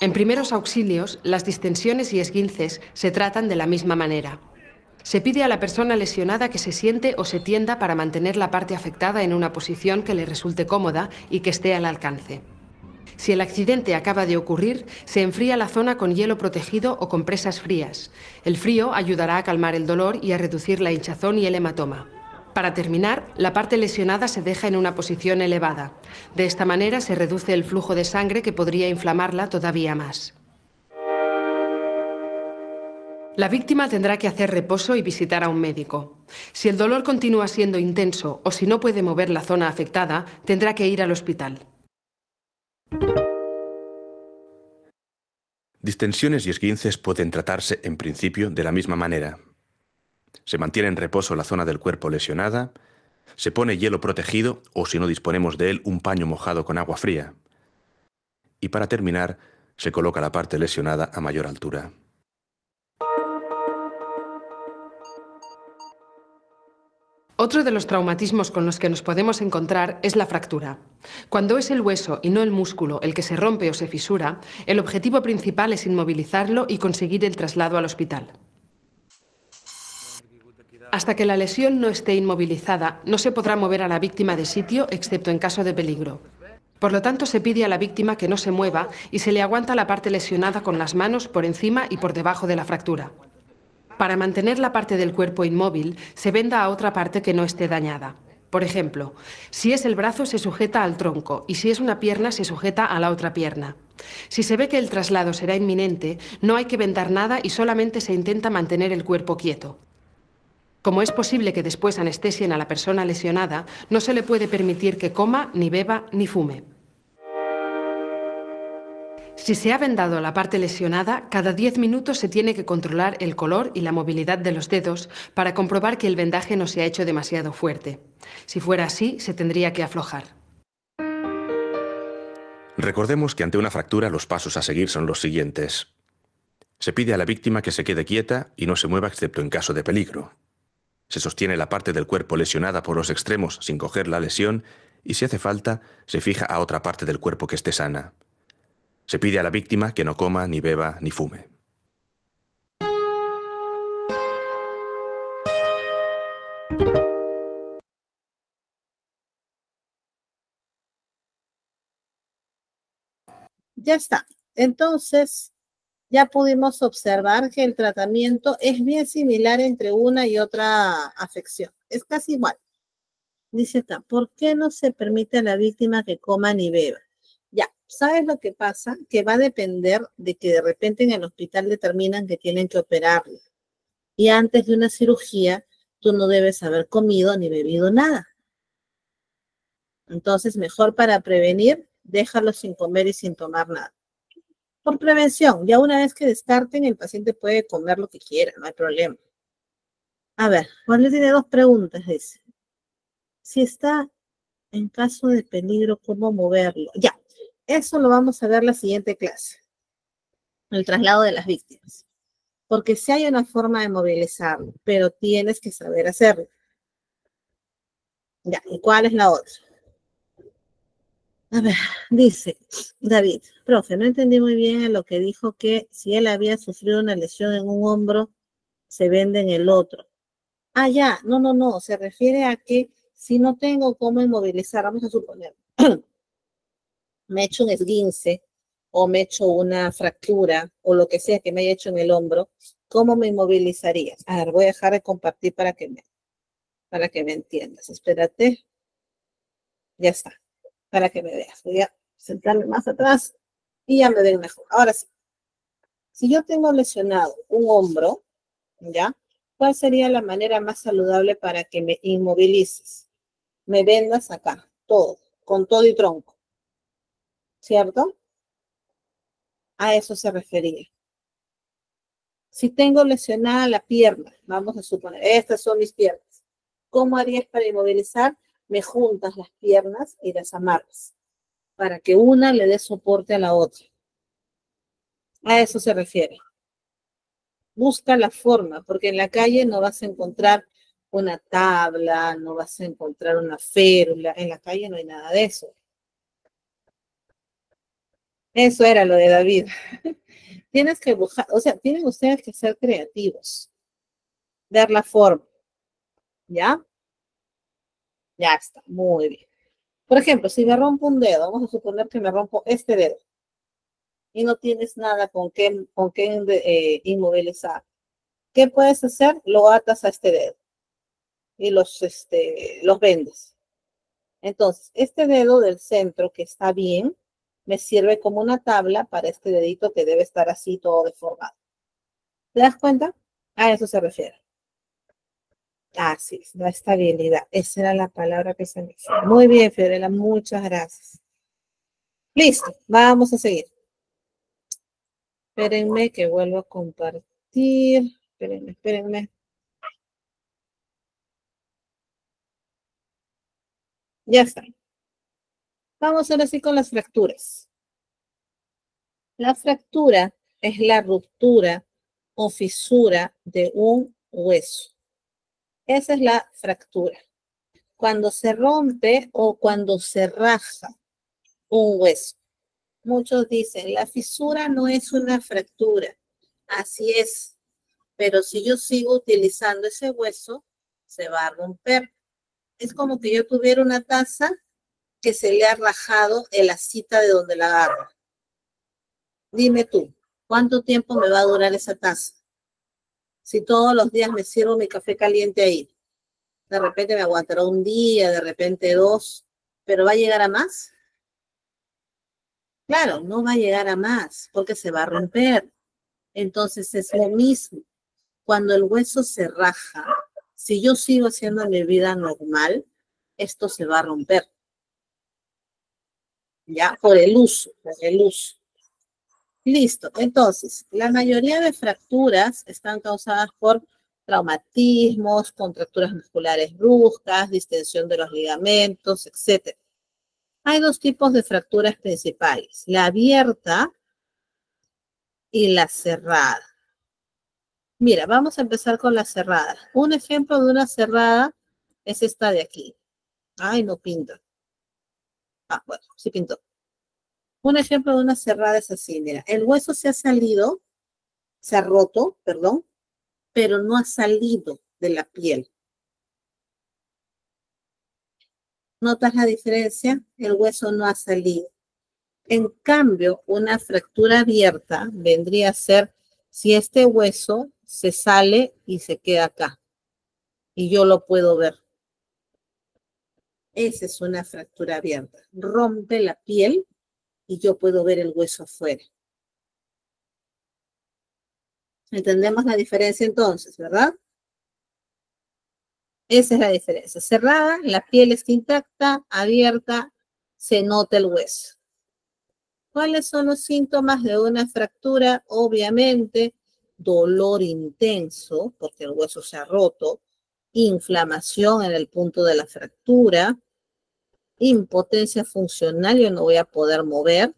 En primeros auxilios, las distensiones y esguinces se tratan de la misma manera. Se pide a la persona lesionada que se siente o se tienda para mantener la parte afectada en una posición que le resulte cómoda y que esté al alcance. Si el accidente acaba de ocurrir, se enfría la zona con hielo protegido o compresas frías. El frío ayudará a calmar el dolor y a reducir la hinchazón y el hematoma. Para terminar, la parte lesionada se deja en una posición elevada. De esta manera se reduce el flujo de sangre que podría inflamarla todavía más. La víctima tendrá que hacer reposo y visitar a un médico. Si el dolor continúa siendo intenso o si no puede mover la zona afectada, tendrá que ir al hospital. Distensiones y esguinces pueden tratarse en principio de la misma manera, se mantiene en reposo la zona del cuerpo lesionada, se pone hielo protegido o si no disponemos de él un paño mojado con agua fría. Y para terminar, se coloca la parte lesionada a mayor altura. Otro de los traumatismos con los que nos podemos encontrar es la fractura. Cuando es el hueso y no el músculo el que se rompe o se fisura, el objetivo principal es inmovilizarlo y conseguir el traslado al hospital. Hasta que la lesión no esté inmovilizada, no se podrá mover a la víctima de sitio excepto en caso de peligro. Por lo tanto, se pide a la víctima que no se mueva y se le aguanta la parte lesionada con las manos por encima y por debajo de la fractura. Para mantener la parte del cuerpo inmóvil, se venda a otra parte que no esté dañada. Por ejemplo, si es el brazo se sujeta al tronco y si es una pierna se sujeta a la otra pierna. Si se ve que el traslado será inminente, no hay que vendar nada y solamente se intenta mantener el cuerpo quieto. Como es posible que después anestesien a la persona lesionada, no se le puede permitir que coma, ni beba, ni fume. Si se ha vendado la parte lesionada, cada 10 minutos se tiene que controlar el color y la movilidad de los dedos para comprobar que el vendaje no se ha hecho demasiado fuerte. Si fuera así, se tendría que aflojar. Recordemos que ante una fractura los pasos a seguir son los siguientes. Se pide a la víctima que se quede quieta y no se mueva excepto en caso de peligro. Se sostiene la parte del cuerpo lesionada por los extremos sin coger la lesión y si hace falta, se fija a otra parte del cuerpo que esté sana. Se pide a la víctima que no coma, ni beba, ni fume. Ya está. Entonces, ya pudimos observar que el tratamiento es bien similar entre una y otra afección. Es casi igual. Dice acá, ¿por qué no se permite a la víctima que coma ni beba? Ya, ¿sabes lo que pasa? Que va a depender de que de repente en el hospital determinan que tienen que operarle. Y antes de una cirugía, tú no debes haber comido ni bebido nada. Entonces, mejor para prevenir, déjalo sin comer y sin tomar nada. Por prevención, ya una vez que descarten, el paciente puede comer lo que quiera, no hay problema. A ver, Juan le tiene dos preguntas, dice. Si está en caso de peligro, ¿cómo moverlo? Ya, eso lo vamos a ver la siguiente clase. El traslado de las víctimas. Porque si hay una forma de movilizarlo, pero tienes que saber hacerlo. Ya, ¿y cuál es la otra? A ver, dice David, profe, no entendí muy bien lo que dijo que si él había sufrido una lesión en un hombro, se vende en el otro. Ah, ya, no, no, no, se refiere a que si no tengo cómo inmovilizar, vamos a suponer, me he hecho un esguince o me he hecho una fractura o lo que sea que me haya hecho en el hombro, ¿cómo me inmovilizaría? A ver, voy a dejar de compartir para que me, para que me entiendas. Espérate. Ya está para que me veas. Voy a sentarme más atrás y ya me ven mejor. Ahora sí. Si yo tengo lesionado un hombro, ¿ya? ¿Cuál sería la manera más saludable para que me inmovilices? Me vendas acá, todo, con todo y tronco. ¿Cierto? A eso se refería. Si tengo lesionada la pierna, vamos a suponer, estas son mis piernas. ¿Cómo harías para inmovilizar? Me juntas las piernas y las amarras para que una le dé soporte a la otra. A eso se refiere. Busca la forma, porque en la calle no vas a encontrar una tabla, no vas a encontrar una férula, en la calle no hay nada de eso. Eso era lo de David. Tienes que buscar, o sea, tienen ustedes que ser creativos, dar la forma, ¿ya? Ya está, muy bien. Por ejemplo, si me rompo un dedo, vamos a suponer que me rompo este dedo y no tienes nada con qué, con qué eh, inmovilizar. ¿Qué puedes hacer? Lo atas a este dedo y los, este, los vendes. Entonces, este dedo del centro que está bien, me sirve como una tabla para este dedito que debe estar así todo deformado. ¿Te das cuenta? A eso se refiere. Así es, la estabilidad. Esa era la palabra que se me hizo. Muy bien, Fiorella, muchas gracias. Listo, vamos a seguir. Espérenme que vuelvo a compartir. Espérenme, espérenme. Ya está. Vamos ahora sí con las fracturas. La fractura es la ruptura o fisura de un hueso. Esa es la fractura. Cuando se rompe o cuando se raja un hueso. Muchos dicen, la fisura no es una fractura. Así es. Pero si yo sigo utilizando ese hueso, se va a romper. Es como que yo tuviera una taza que se le ha rajado en la cita de donde la agarro. Dime tú, ¿cuánto tiempo me va a durar esa taza? Si todos los días me sirvo mi café caliente ahí, de repente me aguantará un día, de repente dos, pero ¿va a llegar a más? Claro, no va a llegar a más porque se va a romper. Entonces es lo mismo. Cuando el hueso se raja, si yo sigo haciendo mi vida normal, esto se va a romper. Ya, por el uso, por el uso. Listo. Entonces, la mayoría de fracturas están causadas por traumatismos, contracturas musculares bruscas, distensión de los ligamentos, etc. Hay dos tipos de fracturas principales, la abierta y la cerrada. Mira, vamos a empezar con la cerrada. Un ejemplo de una cerrada es esta de aquí. Ay, no pinta. Ah, bueno, sí pintó. Un ejemplo de una cerrada es así, mira, el hueso se ha salido, se ha roto, perdón, pero no ha salido de la piel. ¿Notas la diferencia? El hueso no ha salido. En cambio, una fractura abierta vendría a ser si este hueso se sale y se queda acá. Y yo lo puedo ver. Esa es una fractura abierta. Rompe la piel y yo puedo ver el hueso afuera. ¿Entendemos la diferencia entonces, verdad? Esa es la diferencia. Cerrada, la piel está intacta, abierta, se nota el hueso. ¿Cuáles son los síntomas de una fractura? Obviamente, dolor intenso, porque el hueso se ha roto, inflamación en el punto de la fractura, impotencia funcional, yo no voy a poder mover.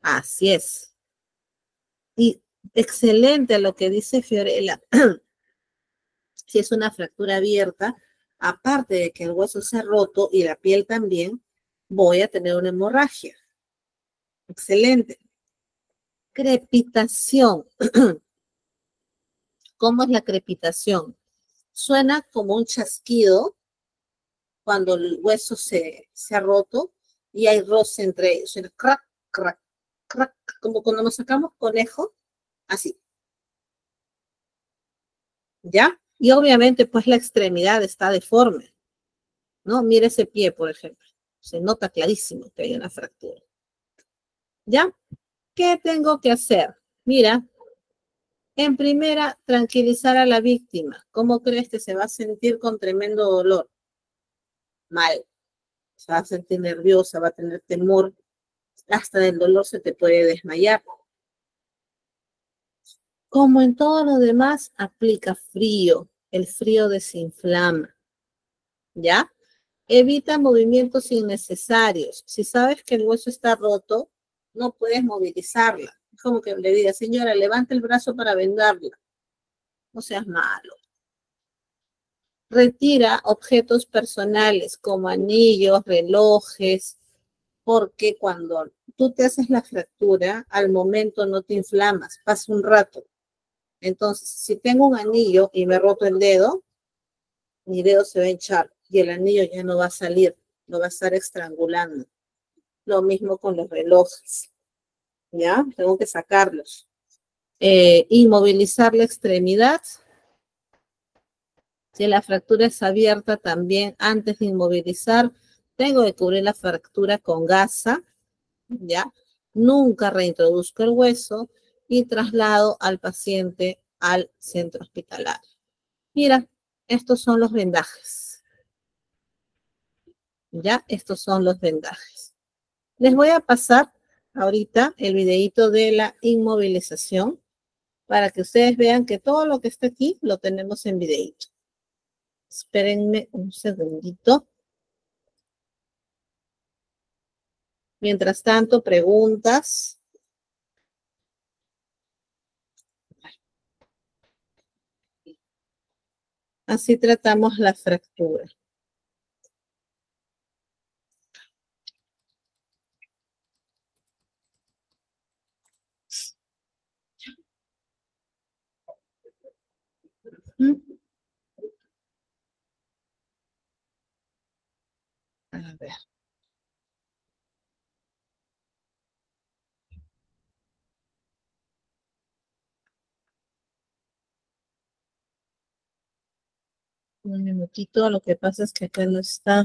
Así es. Y excelente lo que dice Fiorella. si es una fractura abierta, aparte de que el hueso se ha roto y la piel también, voy a tener una hemorragia. Excelente. Crepitación. ¿Cómo es la crepitación? Suena como un chasquido cuando el hueso se, se ha roto y hay roce entre ellos. Suena crack, crack, crack, como cuando nos sacamos conejo, así. ¿Ya? Y obviamente, pues la extremidad está deforme. ¿No? Mire ese pie, por ejemplo. Se nota clarísimo que hay una fractura. ¿Ya? ¿Qué tengo que hacer? Mira, en primera, tranquilizar a la víctima. ¿Cómo crees que se va a sentir con tremendo dolor? Mal. Se va a sentir nerviosa, va a tener temor. Hasta del dolor se te puede desmayar. Como en todo lo demás, aplica frío. El frío desinflama. ¿Ya? Evita movimientos innecesarios. Si sabes que el hueso está roto, no puedes movilizarla. Es como que le diga, señora, levante el brazo para vendarla. No seas malo. Retira objetos personales como anillos, relojes, porque cuando tú te haces la fractura, al momento no te inflamas, pasa un rato. Entonces, si tengo un anillo y me roto el dedo, mi dedo se va a hinchar y el anillo ya no va a salir, lo va a estar estrangulando. Lo mismo con los relojes. ¿Ya? Tengo que sacarlos. Eh, inmovilizar la extremidad. Si la fractura es abierta también, antes de inmovilizar, tengo que cubrir la fractura con gasa. ¿Ya? Nunca reintroduzco el hueso y traslado al paciente al centro hospitalario. Mira, estos son los vendajes. Ya, estos son los vendajes. Les voy a pasar ahorita el videito de la inmovilización para que ustedes vean que todo lo que está aquí lo tenemos en videito. Espérenme un segundito. Mientras tanto, preguntas. Así tratamos la fractura. A ver. Un minutito, lo que pasa es que acá no está.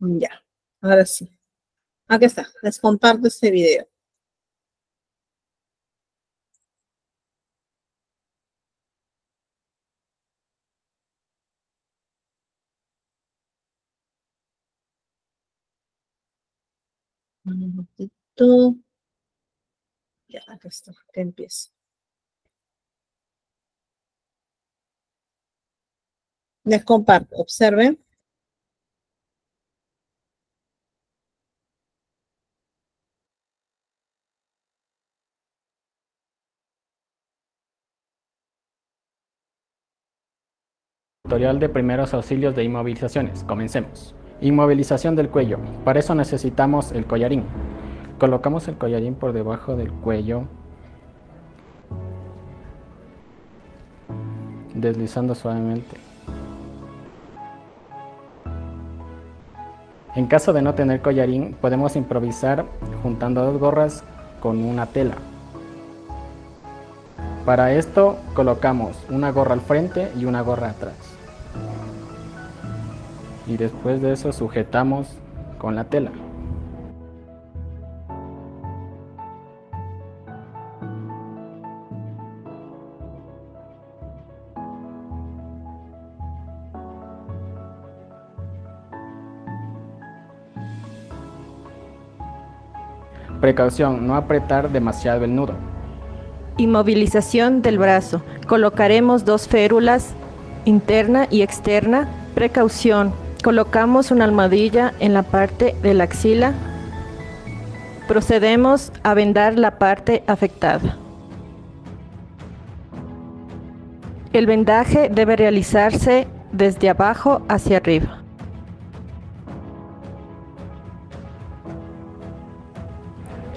Ya, ahora sí. Aquí está, les comparto este video. Un. Ya, acá está, que empieza. Les comparto, observen. Tutorial de primeros auxilios de inmovilizaciones. Comencemos. Inmovilización del cuello. Para eso necesitamos el collarín. Colocamos el collarín por debajo del cuello. Deslizando suavemente. En caso de no tener collarín, podemos improvisar juntando dos gorras con una tela. Para esto colocamos una gorra al frente y una gorra atrás y después de eso sujetamos con la tela. Precaución, no apretar demasiado el nudo. Inmovilización del brazo. Colocaremos dos férulas, interna y externa. Precaución, Colocamos una almohadilla en la parte de la axila. Procedemos a vendar la parte afectada. El vendaje debe realizarse desde abajo hacia arriba.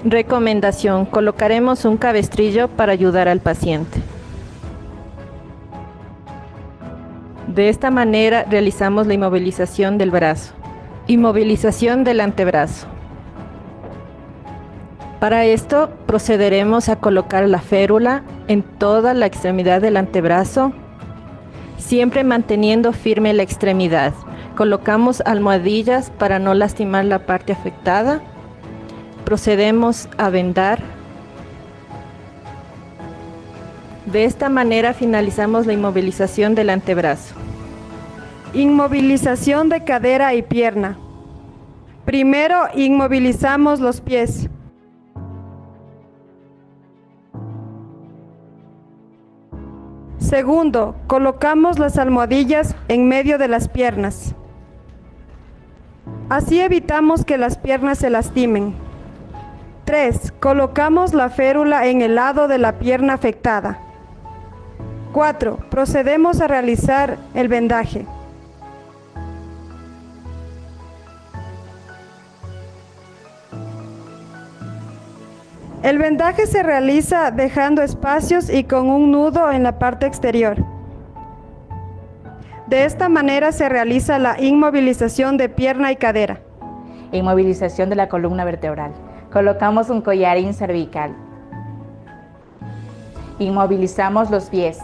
Recomendación. Colocaremos un cabestrillo para ayudar al paciente. De esta manera realizamos la inmovilización del brazo. Inmovilización del antebrazo. Para esto procederemos a colocar la férula en toda la extremidad del antebrazo, siempre manteniendo firme la extremidad. Colocamos almohadillas para no lastimar la parte afectada. Procedemos a vendar. De esta manera finalizamos la inmovilización del antebrazo. Inmovilización de cadera y pierna. Primero inmovilizamos los pies. Segundo, colocamos las almohadillas en medio de las piernas. Así evitamos que las piernas se lastimen. 3. Colocamos la férula en el lado de la pierna afectada. 4. Procedemos a realizar el vendaje. El vendaje se realiza dejando espacios y con un nudo en la parte exterior. De esta manera se realiza la inmovilización de pierna y cadera. Inmovilización de la columna vertebral. Colocamos un collarín cervical. Inmovilizamos los pies.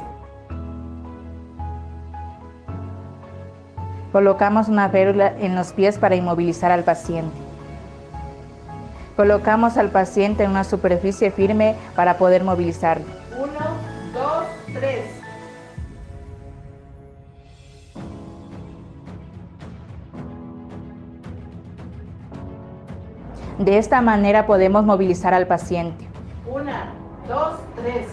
Colocamos una férula en los pies para inmovilizar al paciente. Colocamos al paciente en una superficie firme para poder movilizarlo. Uno, dos, tres. De esta manera podemos movilizar al paciente. Una, dos, tres.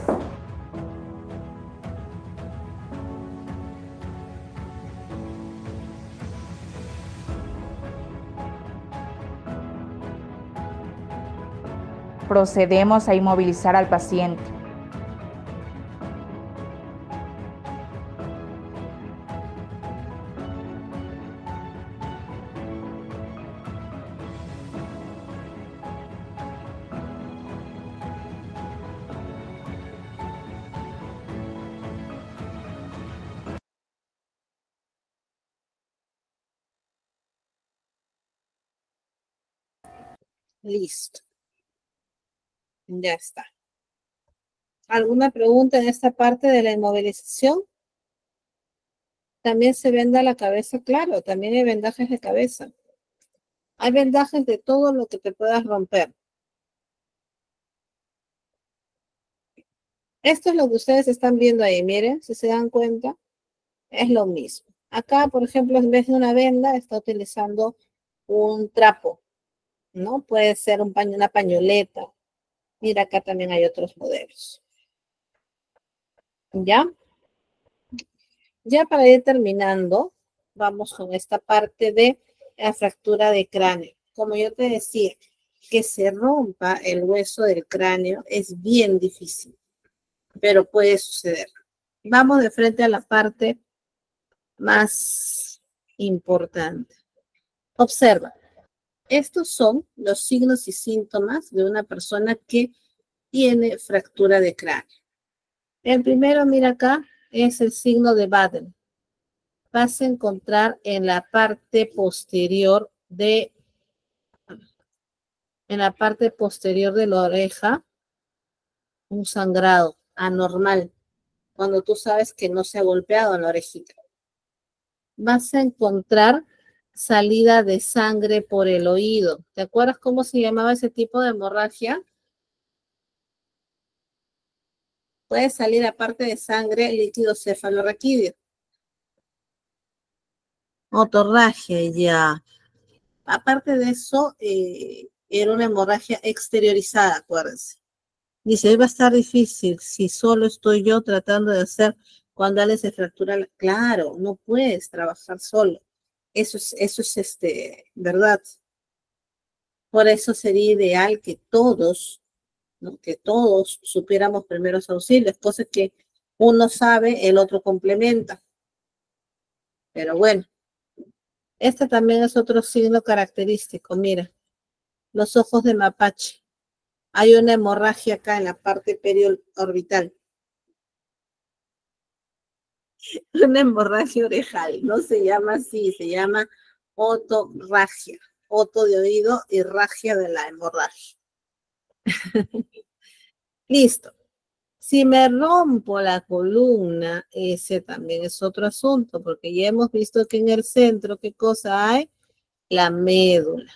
procedemos a inmovilizar al paciente. Listo. Ya está. ¿Alguna pregunta en esta parte de la inmovilización? También se venda la cabeza, claro, también hay vendajes de cabeza. Hay vendajes de todo lo que te puedas romper. Esto es lo que ustedes están viendo ahí, miren, si se dan cuenta, es lo mismo. Acá, por ejemplo, en vez de una venda, está utilizando un trapo, ¿no? Puede ser un paño, una pañoleta. Mira, acá también hay otros modelos. ¿Ya? Ya para ir terminando, vamos con esta parte de la fractura de cráneo. Como yo te decía, que se rompa el hueso del cráneo es bien difícil pero puede suceder. Vamos de frente a la parte más importante. Observa, estos son los signos y síntomas de una persona que tiene fractura de cráneo. El primero, mira acá, es el signo de Baden. Vas a encontrar en la parte posterior de en la parte posterior de la oreja un sangrado anormal, cuando tú sabes que no se ha golpeado en la orejita. Vas a encontrar salida de sangre por el oído. ¿Te acuerdas cómo se llamaba ese tipo de hemorragia? Puede salir aparte de sangre líquido cefalorraquídeo. Otorragia, ya. Aparte de eso, eh, era una hemorragia exteriorizada, acuérdense. Dice, va a estar difícil si solo estoy yo tratando de hacer cuando alguien se fractura. Claro, no puedes trabajar solo. Eso es, eso es este, verdad. Por eso sería ideal que todos, que todos supiéramos primeros auxilios, cosas que uno sabe, el otro complementa. Pero bueno, este también es otro signo característico. Mira, los ojos de mapache hay una hemorragia acá en la parte periorbital. Una hemorragia orejal, no se llama así, se llama otorragia, oto de oído y ragia de la hemorragia. Listo. Si me rompo la columna, ese también es otro asunto, porque ya hemos visto que en el centro, ¿qué cosa hay? La médula.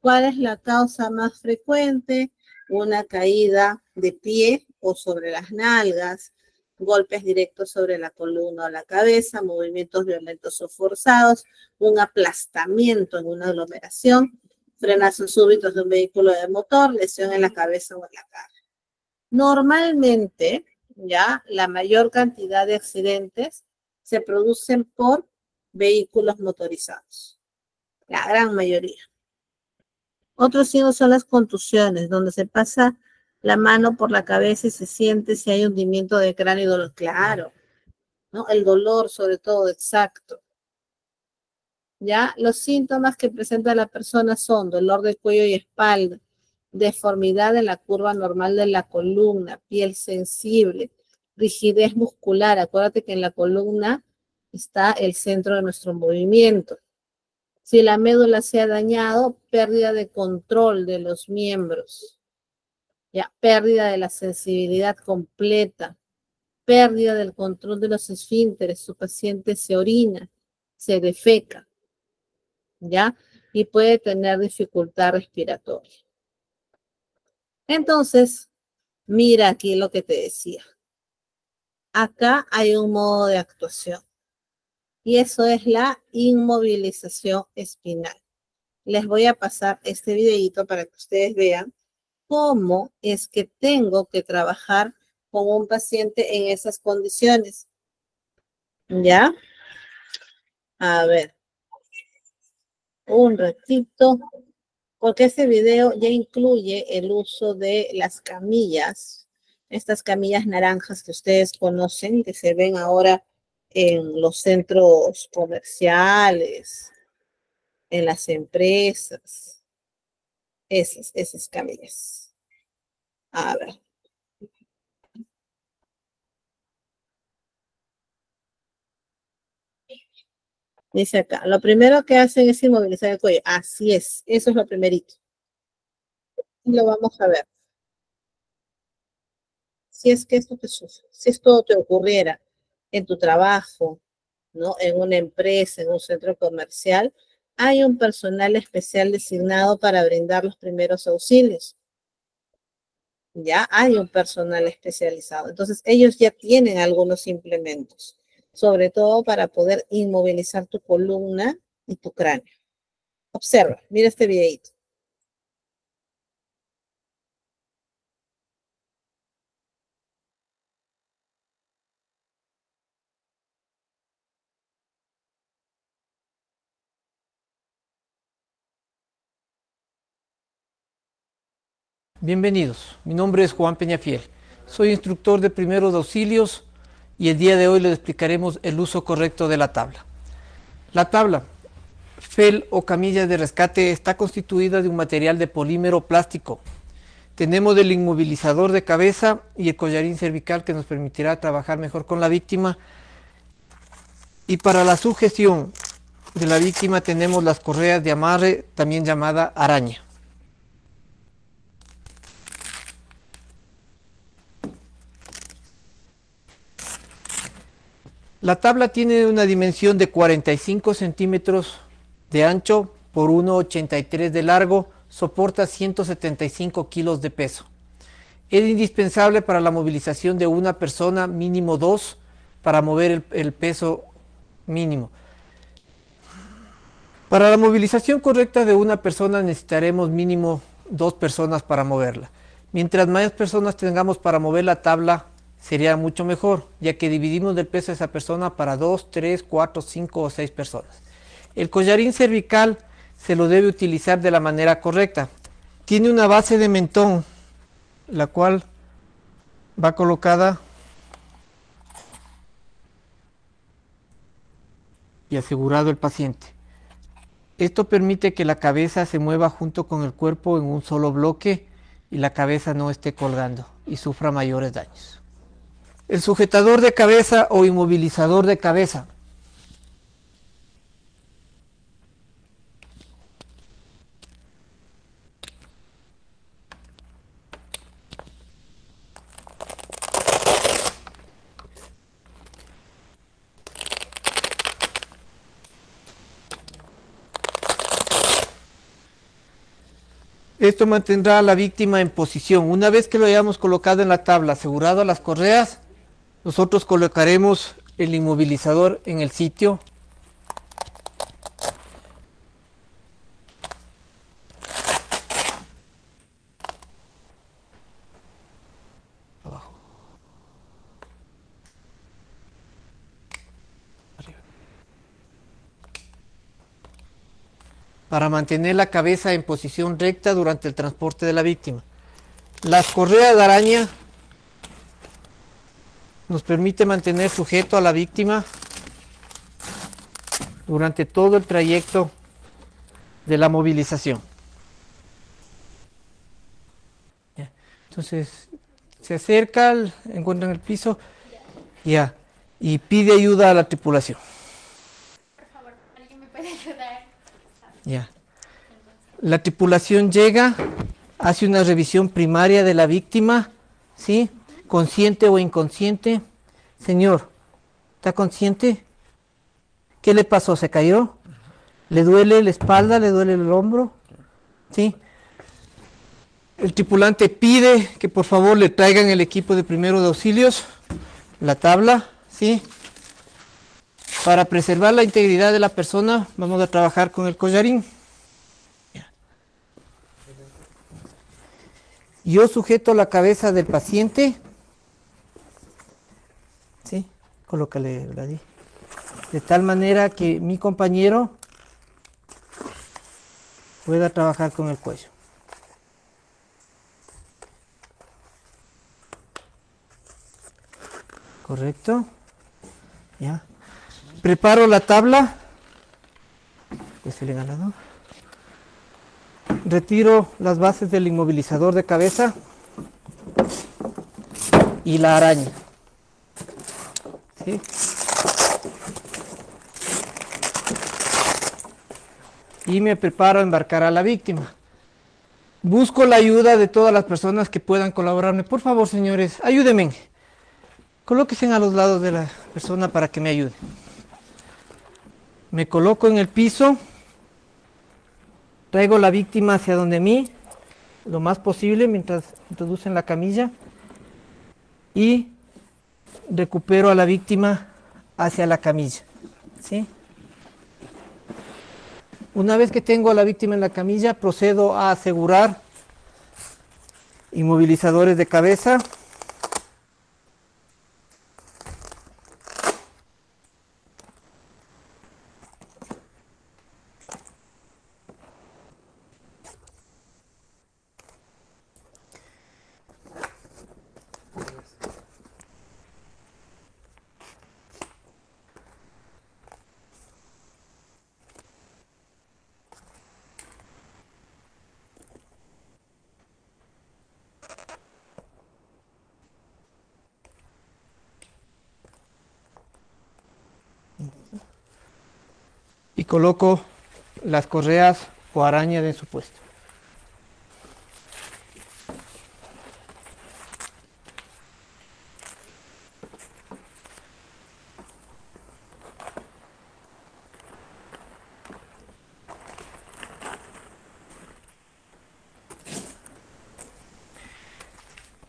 ¿Cuál es la causa más frecuente? Una caída de pie o sobre las nalgas, golpes directos sobre la columna o la cabeza, movimientos violentos o forzados, un aplastamiento en una aglomeración, frenazos súbitos de un vehículo de motor, lesión en la cabeza o en la cara. Normalmente, ya la mayor cantidad de accidentes se producen por vehículos motorizados, la gran mayoría. Otros signos son las contusiones, donde se pasa la mano por la cabeza y se siente si hay hundimiento de cráneo y dolor. Claro, ¿no? El dolor, sobre todo, exacto. ¿Ya? Los síntomas que presenta la persona son dolor de cuello y espalda, deformidad en la curva normal de la columna, piel sensible, rigidez muscular. Acuérdate que en la columna está el centro de nuestro movimiento. Si la médula se ha dañado, pérdida de control de los miembros, ya, pérdida de la sensibilidad completa, pérdida del control de los esfínteres, su paciente se orina, se defeca, ¿ya? Y puede tener dificultad respiratoria. Entonces, mira aquí lo que te decía. Acá hay un modo de actuación y eso es la inmovilización espinal. Les voy a pasar este videito para que ustedes vean cómo es que tengo que trabajar con un paciente en esas condiciones. ¿Ya? A ver. Un ratito. Porque este video ya incluye el uso de las camillas. Estas camillas naranjas que ustedes conocen, que se ven ahora en los centros comerciales, en las empresas. Esas, esas camillas. A ver. Dice acá, lo primero que hacen es inmovilizar el cuello. Así es, eso es lo primerito. Lo vamos a ver. Si es que esto te sucede, si esto te ocurriera en tu trabajo, ¿no? En una empresa, en un centro comercial, hay un personal especial designado para brindar los primeros auxilios. Ya hay un personal especializado. Entonces, ellos ya tienen algunos implementos, sobre todo para poder inmovilizar tu columna y tu cráneo. Observa, mira este videito. Bienvenidos, mi nombre es Juan Peñafiel. Soy instructor de primeros auxilios y el día de hoy les explicaremos el uso correcto de la tabla. La tabla, FEL o camilla de rescate, está constituida de un material de polímero plástico. Tenemos el inmovilizador de cabeza y el collarín cervical que nos permitirá trabajar mejor con la víctima. Y para la sujeción de la víctima tenemos las correas de amarre, también llamada araña. La tabla tiene una dimensión de 45 centímetros de ancho por 1,83 de largo, soporta 175 kilos de peso. Es indispensable para la movilización de una persona, mínimo dos, para mover el, el peso mínimo. Para la movilización correcta de una persona necesitaremos mínimo dos personas para moverla. Mientras más personas tengamos para mover la tabla, sería mucho mejor, ya que dividimos el peso de esa persona para 2, 3, 4, 5 o 6 personas. El collarín cervical se lo debe utilizar de la manera correcta. Tiene una base de mentón, la cual va colocada y asegurado el paciente. Esto permite que la cabeza se mueva junto con el cuerpo en un solo bloque y la cabeza no esté colgando y sufra mayores daños. El sujetador de cabeza o inmovilizador de cabeza. Esto mantendrá a la víctima en posición. Una vez que lo hayamos colocado en la tabla, asegurado a las correas, nosotros colocaremos el inmovilizador en el sitio para mantener la cabeza en posición recta durante el transporte de la víctima. Las correas de araña nos permite mantener sujeto a la víctima durante todo el trayecto de la movilización. Entonces se acerca, encuentra en el piso ya, y pide ayuda a la tripulación. Por favor, ¿alguien me puede ayudar? Ya. La tripulación llega, hace una revisión primaria de la víctima, ¿sí? Consciente o inconsciente. Señor, ¿está consciente? ¿Qué le pasó? ¿Se cayó? ¿Le duele la espalda? ¿Le duele el hombro? ¿Sí? El tripulante pide que por favor le traigan el equipo de primeros de auxilios, la tabla, ¿sí? Para preservar la integridad de la persona, vamos a trabajar con el collarín. Yo sujeto la cabeza del paciente colócale Vladi. De tal manera que mi compañero pueda trabajar con el cuello. Correcto. Ya. Preparo la tabla. Retiro las bases del inmovilizador de cabeza y la araña. Y me preparo a embarcar a la víctima. Busco la ayuda de todas las personas que puedan colaborarme. Por favor, señores, ayúdenme. Colóquense a los lados de la persona para que me ayude. Me coloco en el piso. Traigo la víctima hacia donde mí, lo más posible mientras introducen la camilla. Y recupero a la víctima hacia la camilla. ¿sí? Una vez que tengo a la víctima en la camilla, procedo a asegurar inmovilizadores de cabeza. Coloco las correas o arañas en su puesto.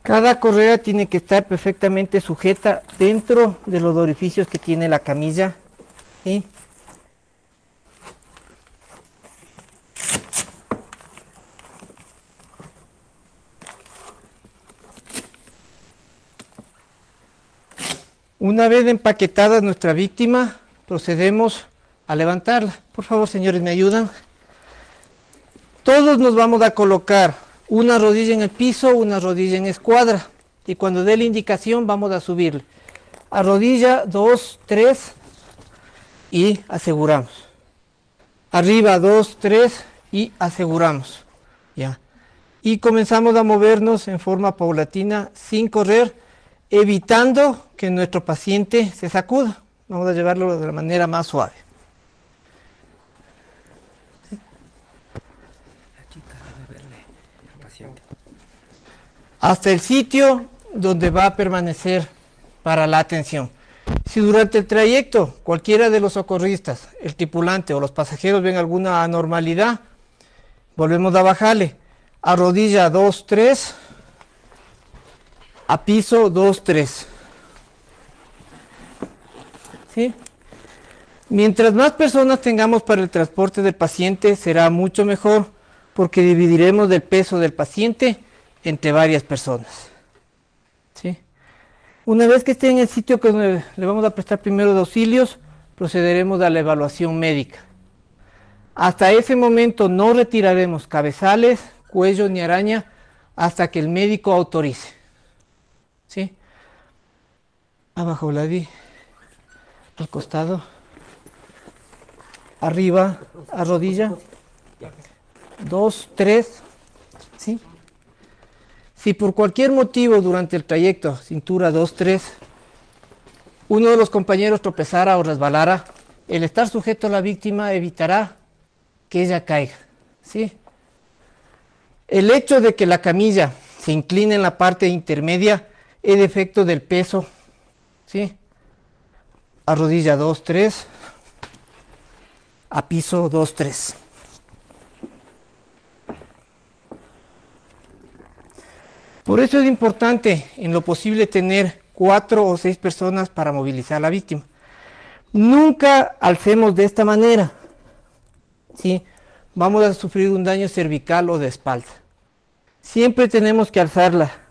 Cada correa tiene que estar perfectamente sujeta dentro de los orificios que tiene la camilla. Una vez empaquetada nuestra víctima, procedemos a levantarla. Por favor, señores, ¿me ayudan? Todos nos vamos a colocar una rodilla en el piso, una rodilla en escuadra. Y cuando dé la indicación, vamos a subirle. A rodilla, dos, tres, y aseguramos. Arriba, dos, tres, y aseguramos. Ya. Y comenzamos a movernos en forma paulatina, sin correr evitando que nuestro paciente se sacuda. Vamos a llevarlo de la manera más suave. Hasta el sitio donde va a permanecer para la atención. Si durante el trayecto cualquiera de los socorristas, el tripulante o los pasajeros ven alguna anormalidad, volvemos a bajarle a rodilla 2, 3 a piso 2, 3. ¿Sí? Mientras más personas tengamos para el transporte del paciente, será mucho mejor porque dividiremos el peso del paciente entre varias personas. ¿Sí? Una vez que esté en el sitio que le vamos a prestar primeros auxilios, procederemos a la evaluación médica. Hasta ese momento no retiraremos cabezales, cuello ni araña hasta que el médico autorice. ¿Sí? Abajo la di, al costado, arriba, a rodilla, dos, tres, ¿sí? Si por cualquier motivo durante el trayecto, cintura dos, tres, uno de los compañeros tropezara o resbalara, el estar sujeto a la víctima evitará que ella caiga, ¿sí? El hecho de que la camilla se incline en la parte intermedia el efecto del peso, ¿sí? A rodilla 2, 3, a piso 2, 3. Por eso es importante en lo posible tener cuatro o seis personas para movilizar a la víctima. Nunca alcemos de esta manera. ¿sí? Vamos a sufrir un daño cervical o de espalda. Siempre tenemos que alzarla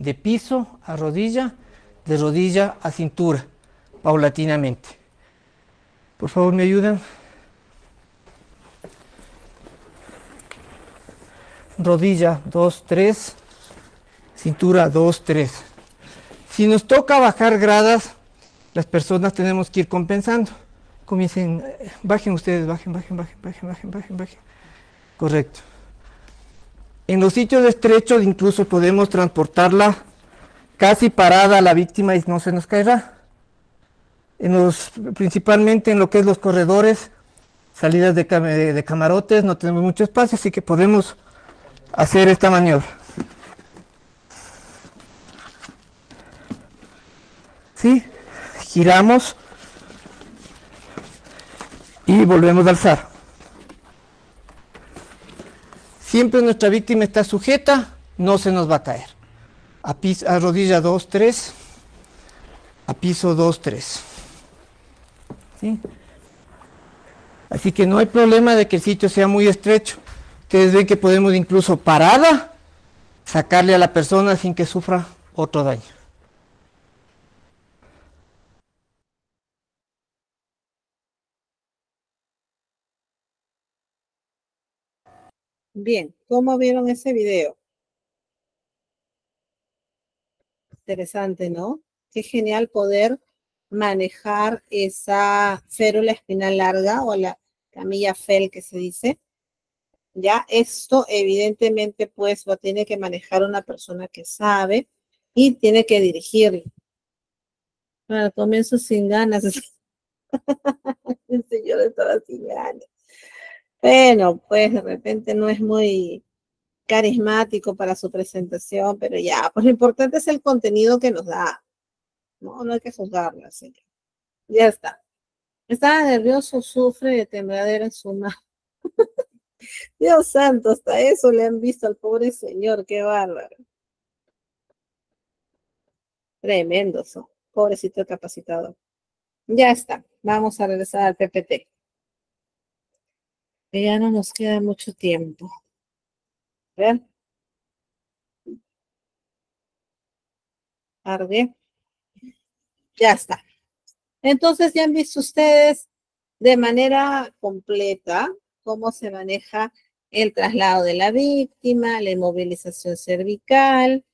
de piso a rodilla, de rodilla a cintura, paulatinamente. Por favor, ¿me ayudan? Rodilla 2, 3, cintura 2, 3. Si nos toca bajar gradas, las personas tenemos que ir compensando. Comiencen, bajen ustedes, bajen, bajen, bajen, bajen, bajen, bajen, bajen. Correcto. En los sitios estrechos incluso podemos transportarla casi parada la víctima y no se nos caerá. En los, principalmente en lo que es los corredores, salidas de, de camarotes, no tenemos mucho espacio, así que podemos hacer esta maniobra. ¿Sí? Giramos y volvemos a alzar. Siempre nuestra víctima está sujeta, no se nos va a caer. A, rodilla 2, 3, a piso 2, 3. ¿Sí? Así que no hay problema de que el sitio sea muy estrecho. Ustedes ven que podemos incluso parada sacarle a la persona sin que sufra otro daño. Bien, ¿cómo vieron ese video? Interesante, ¿no? Qué genial poder manejar esa férula espinal larga o la camilla FEL que se dice. Ya esto evidentemente pues lo tiene que manejar una persona que sabe y tiene que dirigirlo. Bueno, comienzo sin ganas. El señor estaba sin ganas. Bueno, pues de repente no es muy carismático para su presentación, pero ya, pues lo importante es el contenido que nos da. No, hay que juzgarlo, así ya está. Estaba nervioso, sufre de tembladera en su mano. Dios santo, hasta eso le han visto al pobre señor, qué bárbaro. Tremendo son, pobrecito capacitado. Ya está, vamos a regresar al PPT que ya no nos queda mucho tiempo. ¿Ven? Cargue. Ya está. Entonces ya han visto ustedes de manera completa cómo se maneja el traslado de la víctima, la inmovilización cervical.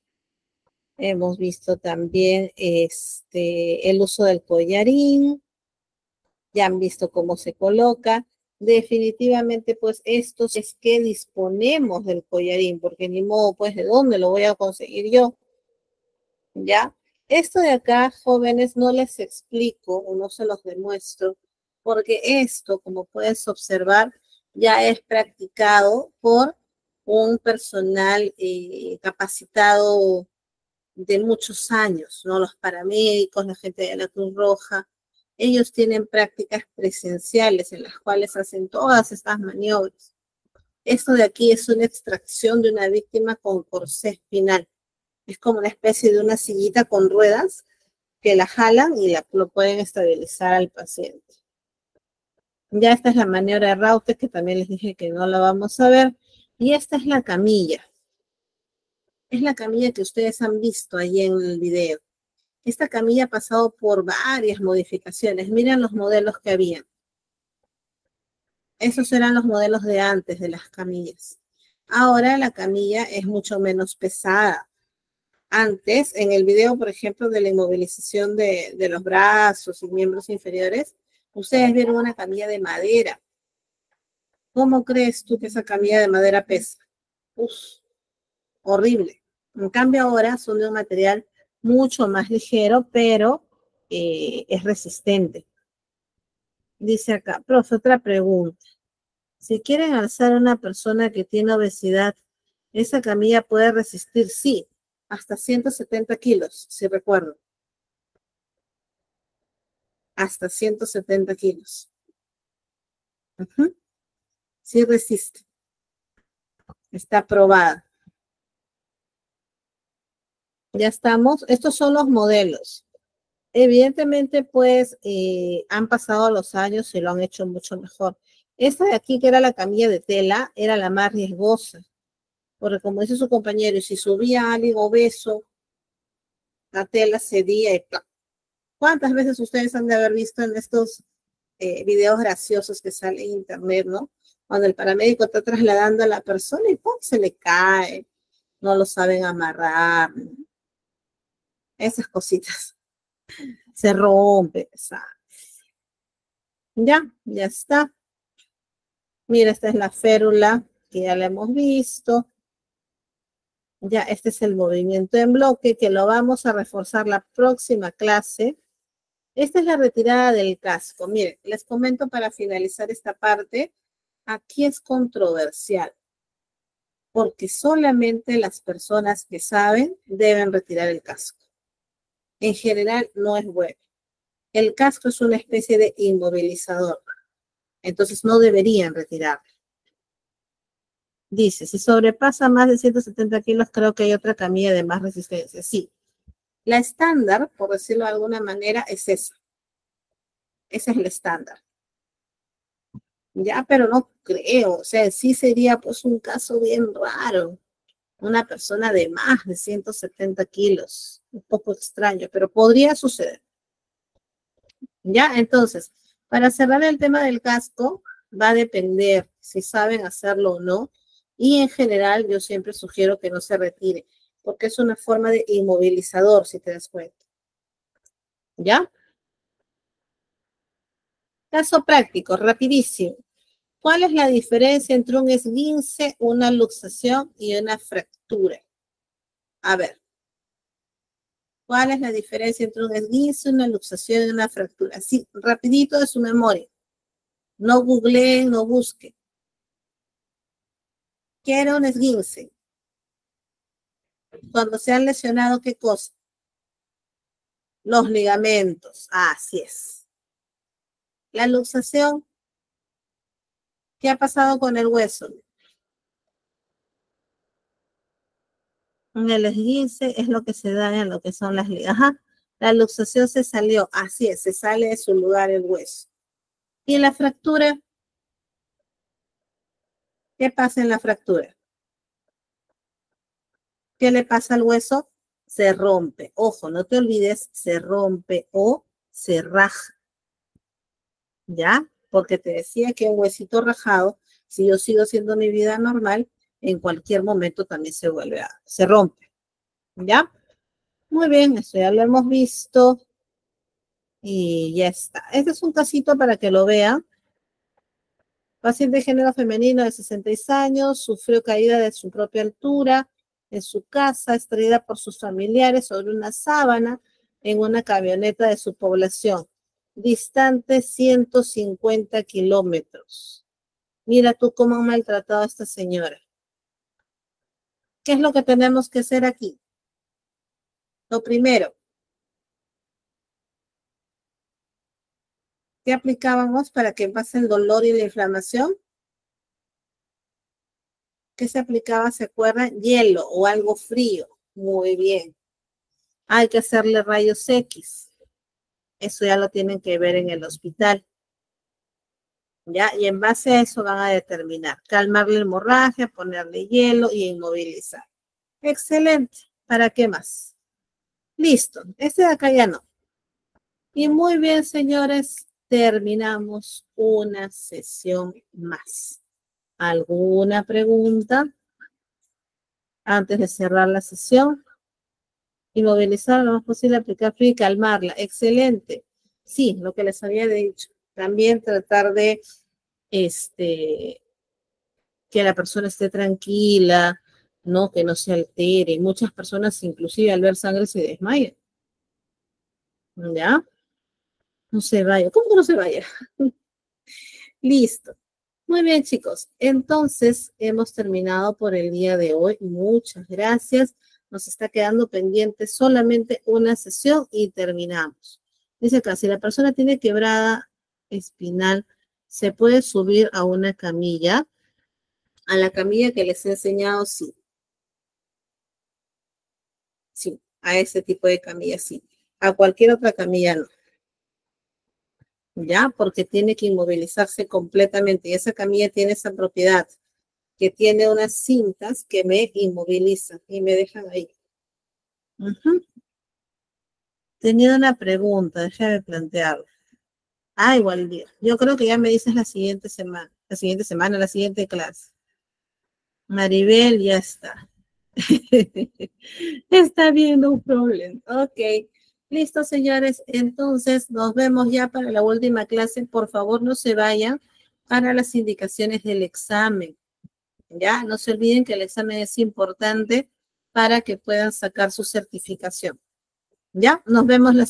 Hemos visto también este, el uso del collarín. Ya han visto cómo se coloca definitivamente pues esto es que disponemos del collarín, porque ni modo pues de dónde lo voy a conseguir yo. ¿Ya? Esto de acá, jóvenes, no les explico o no se los demuestro, porque esto, como puedes observar, ya es practicado por un personal eh, capacitado de muchos años, ¿no? Los paramédicos, la gente de la Cruz Roja, ellos tienen prácticas presenciales en las cuales hacen todas estas maniobras. Esto de aquí es una extracción de una víctima con corsé espinal. Es como una especie de una sillita con ruedas que la jalan y la, lo pueden estabilizar al paciente. Ya esta es la maniobra de Raute, que también les dije que no la vamos a ver. Y esta es la camilla. Es la camilla que ustedes han visto ahí en el video. Esta camilla ha pasado por varias modificaciones. Miren los modelos que había. Esos eran los modelos de antes de las camillas. Ahora la camilla es mucho menos pesada. Antes, en el video, por ejemplo, de la inmovilización de, los brazos y miembros inferiores, ustedes vieron una camilla de madera. ¿Cómo crees tú que esa camilla de madera pesa? Uf, horrible. En cambio ahora son de un material mucho más ligero, pero eh, es resistente. Dice acá, profe, otra pregunta. Si quieren alzar a una persona que tiene obesidad, ¿esa camilla puede resistir? Sí, hasta 170 kilos, si recuerdo. Hasta 170 kilos. Sí resiste. Está probada. Ya estamos. Estos son los modelos. Evidentemente, pues, eh, han pasado los años y lo han hecho mucho mejor. Esta de aquí, que era la camilla de tela, era la más riesgosa. Porque como dice su compañero, si subía alguien obeso, la tela cedía y ¿Cuántas veces ustedes han de haber visto en estos eh, videos graciosos que salen en internet, ¿no? Cuando el paramédico está trasladando a la persona y ¡pum! se le cae, no lo saben amarrar, esas cositas. Se rompe. Ya, ya está. Mira, esta es la férula que ya la hemos visto. Ya, este es el movimiento en bloque que lo vamos a reforzar la próxima clase. Esta es la retirada del casco. Miren, les comento para finalizar esta parte. Aquí es controversial. Porque solamente las personas que saben deben retirar el casco. En general no es bueno. El casco es una especie de inmovilizador. Entonces no deberían retirarlo. Dice, si sobrepasa más de 170 kilos, creo que hay otra camilla de más resistencia. Sí. La estándar, por decirlo de alguna manera, es esa. Esa es la estándar. Ya, pero no creo. O sea, sí sería pues un caso bien raro. Una persona de más de 170 kilos. Un poco extraño, pero podría suceder. Ya, entonces, para cerrar el tema del casco, va a depender si saben hacerlo o no. Y en general, yo siempre sugiero que no se retire, porque es una forma de inmovilizador, si te das cuenta. ¿Ya? Caso práctico, rapidísimo. ¿Cuál es la diferencia entre un esguince, una luxación y una fractura? A ver. ¿Cuál es la diferencia entre un esguince, una luxación y una fractura? Sí, rapidito de su memoria. No googleen, no busquen. ¿Qué era un esguince? Cuando se han lesionado, ¿qué cosa? Los ligamentos. Así es. La luxación. ¿Qué ha pasado con el hueso? En el esguince es lo que se da en lo que son las ligas. Ajá. La luxación se salió. Así es, se sale de su lugar el hueso. ¿Y la fractura? ¿Qué pasa en la fractura? ¿Qué le pasa al hueso? Se rompe. Ojo, no te olvides, se rompe o se raja. ¿Ya? Porque te decía que un huesito rajado, si yo sigo haciendo mi vida normal, en cualquier momento también se vuelve a, se rompe. ¿Ya? Muy bien, eso ya lo hemos visto. Y ya está. Este es un casito para que lo vean. Paciente de género femenino de 66 años, sufrió caída de su propia altura en su casa, extraída por sus familiares sobre una sábana en una camioneta de su población, distante 150 kilómetros. Mira tú cómo han maltratado a esta señora. ¿Qué es lo que tenemos que hacer aquí? Lo primero, ¿qué aplicábamos para que pase el dolor y la inflamación? ¿Qué se aplicaba? ¿Se acuerdan? Hielo o algo frío. Muy bien. Hay que hacerle rayos X. Eso ya lo tienen que ver en el hospital. ¿Ya? Y en base a eso van a determinar. Calmarle la hemorragia, ponerle hielo y inmovilizar. Excelente. ¿Para qué más? Listo. Este de acá ya no. Y muy bien, señores. Terminamos una sesión más. ¿Alguna pregunta antes de cerrar la sesión? Inmovilizar lo más posible, aplicar frío y calmarla. Excelente. Sí, lo que les había dicho. También tratar de este, que la persona esté tranquila, no que no se altere. Muchas personas, inclusive al ver sangre, se desmayan. ¿Ya? No se vaya. ¿Cómo que no se vaya? Listo. Muy bien, chicos. Entonces, hemos terminado por el día de hoy. Muchas gracias. Nos está quedando pendiente solamente una sesión y terminamos. Dice acá, si la persona tiene quebrada espinal, se puede subir a una camilla. A la camilla que les he enseñado, sí. Sí, a ese tipo de camilla, sí. A cualquier otra camilla, no. ¿ya? Porque tiene que inmovilizarse completamente y esa camilla tiene esa propiedad que tiene unas cintas que me inmovilizan y me dejan ahí. Tenía una pregunta, déjame plantearla. Ah, igual. Yo creo que ya me dices la siguiente semana, la siguiente semana, la siguiente clase. Maribel, ya está. está bien, no problema. Ok. Listo, señores. Entonces, nos vemos ya para la última clase. Por favor, no se vayan para las indicaciones del examen. Ya, no se olviden que el examen es importante para que puedan sacar su certificación. Ya, nos vemos la